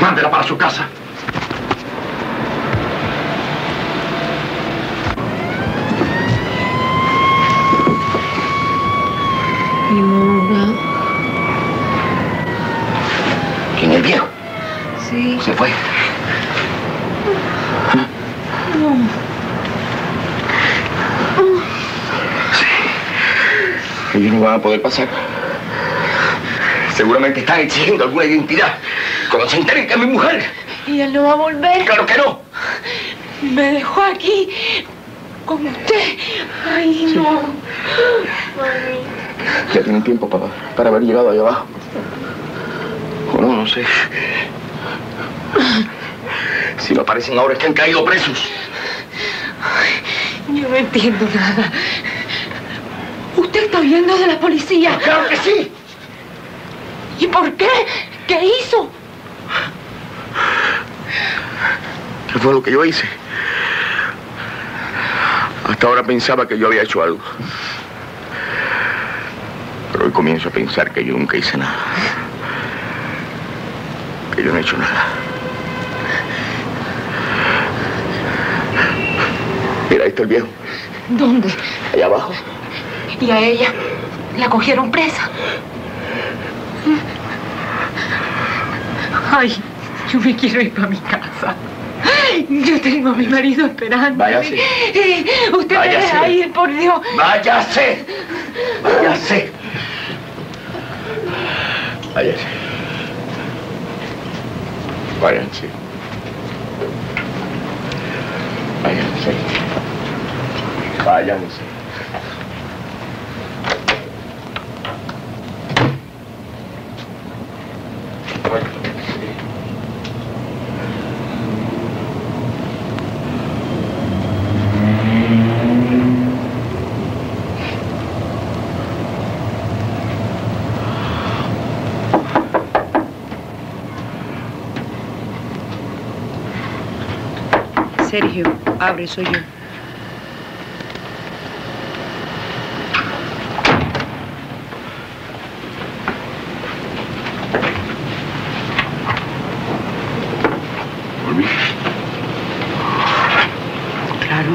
Mándela para su casa. Ninguna. ¿Quién el viejo? Sí. Se fue. Sí. Ellos no van a poder pasar. Seguramente están exigiendo alguna identidad. Cuando se enteren que es mi mujer. Y él no va a volver. ¡Claro que no! Me dejó aquí con usted. Ay, no. Ya tienen tiempo para, para haber llegado ahí abajo. O no, no sé. Si no aparecen ahora es que han caído presos. Yo no entiendo nada. ¿Usted está huyendo de la policía? ¡Claro que sí! ¿Y por qué? ¿Qué hizo? ¿Qué fue lo que yo hice? Hasta ahora pensaba que yo había hecho algo. Pero hoy comienzo a pensar que yo nunca hice nada. Que yo no he hecho nada. Mira, ahí está el viejo, ¿Dónde? allá abajo. ¿Y a ella? ¿La cogieron presa? Ay, yo me quiero ir para mi casa. Yo tengo a mi marido esperando. Váyase. Usted me Váyase. deja ir, por Dios. ¡Váyase! ¡Váyase! Váyase. Váyanse. Váyanse. Váyanse. Sergio, abre, soy yo. Volví. Claro.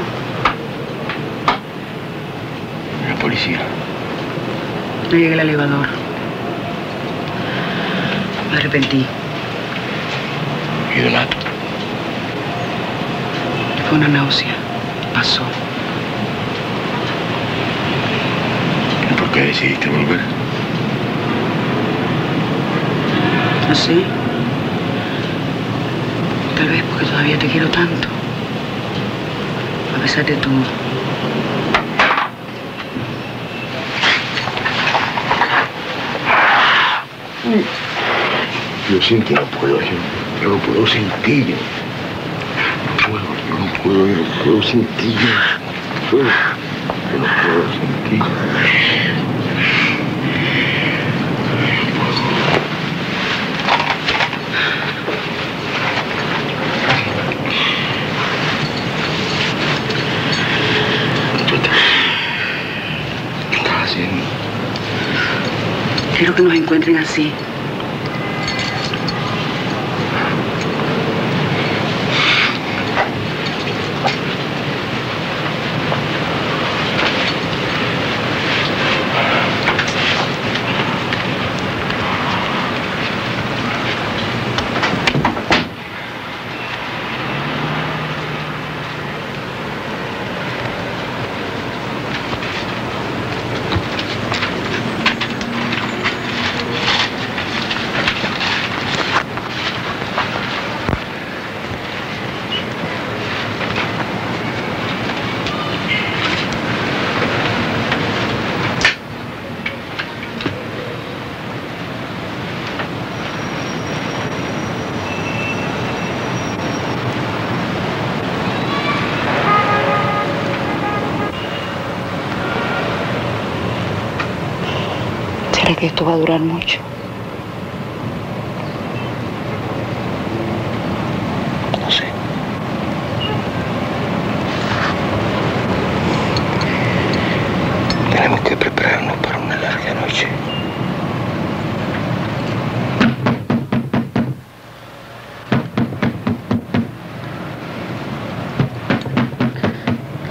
La policía. No llegué al elevador. Me arrepentí. Y Donato. Fue una náusea. Pasó. ¿Y por qué decidiste volver? ¿Así? Tal vez porque todavía te quiero tanto. A pesar de todo. Yo no puedo, yo, yo no puedo sentir. Puedo, no puedo, yo no puedo sentir. No puedo sentir. Quiero que nos encuentren así. ¿Será que va a durar mucho? No sé. Tenemos que prepararnos para una larga noche.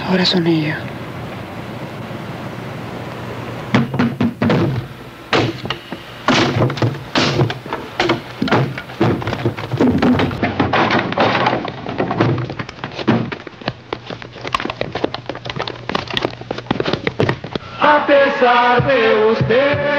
Ahora son ellos. A pesar de usted.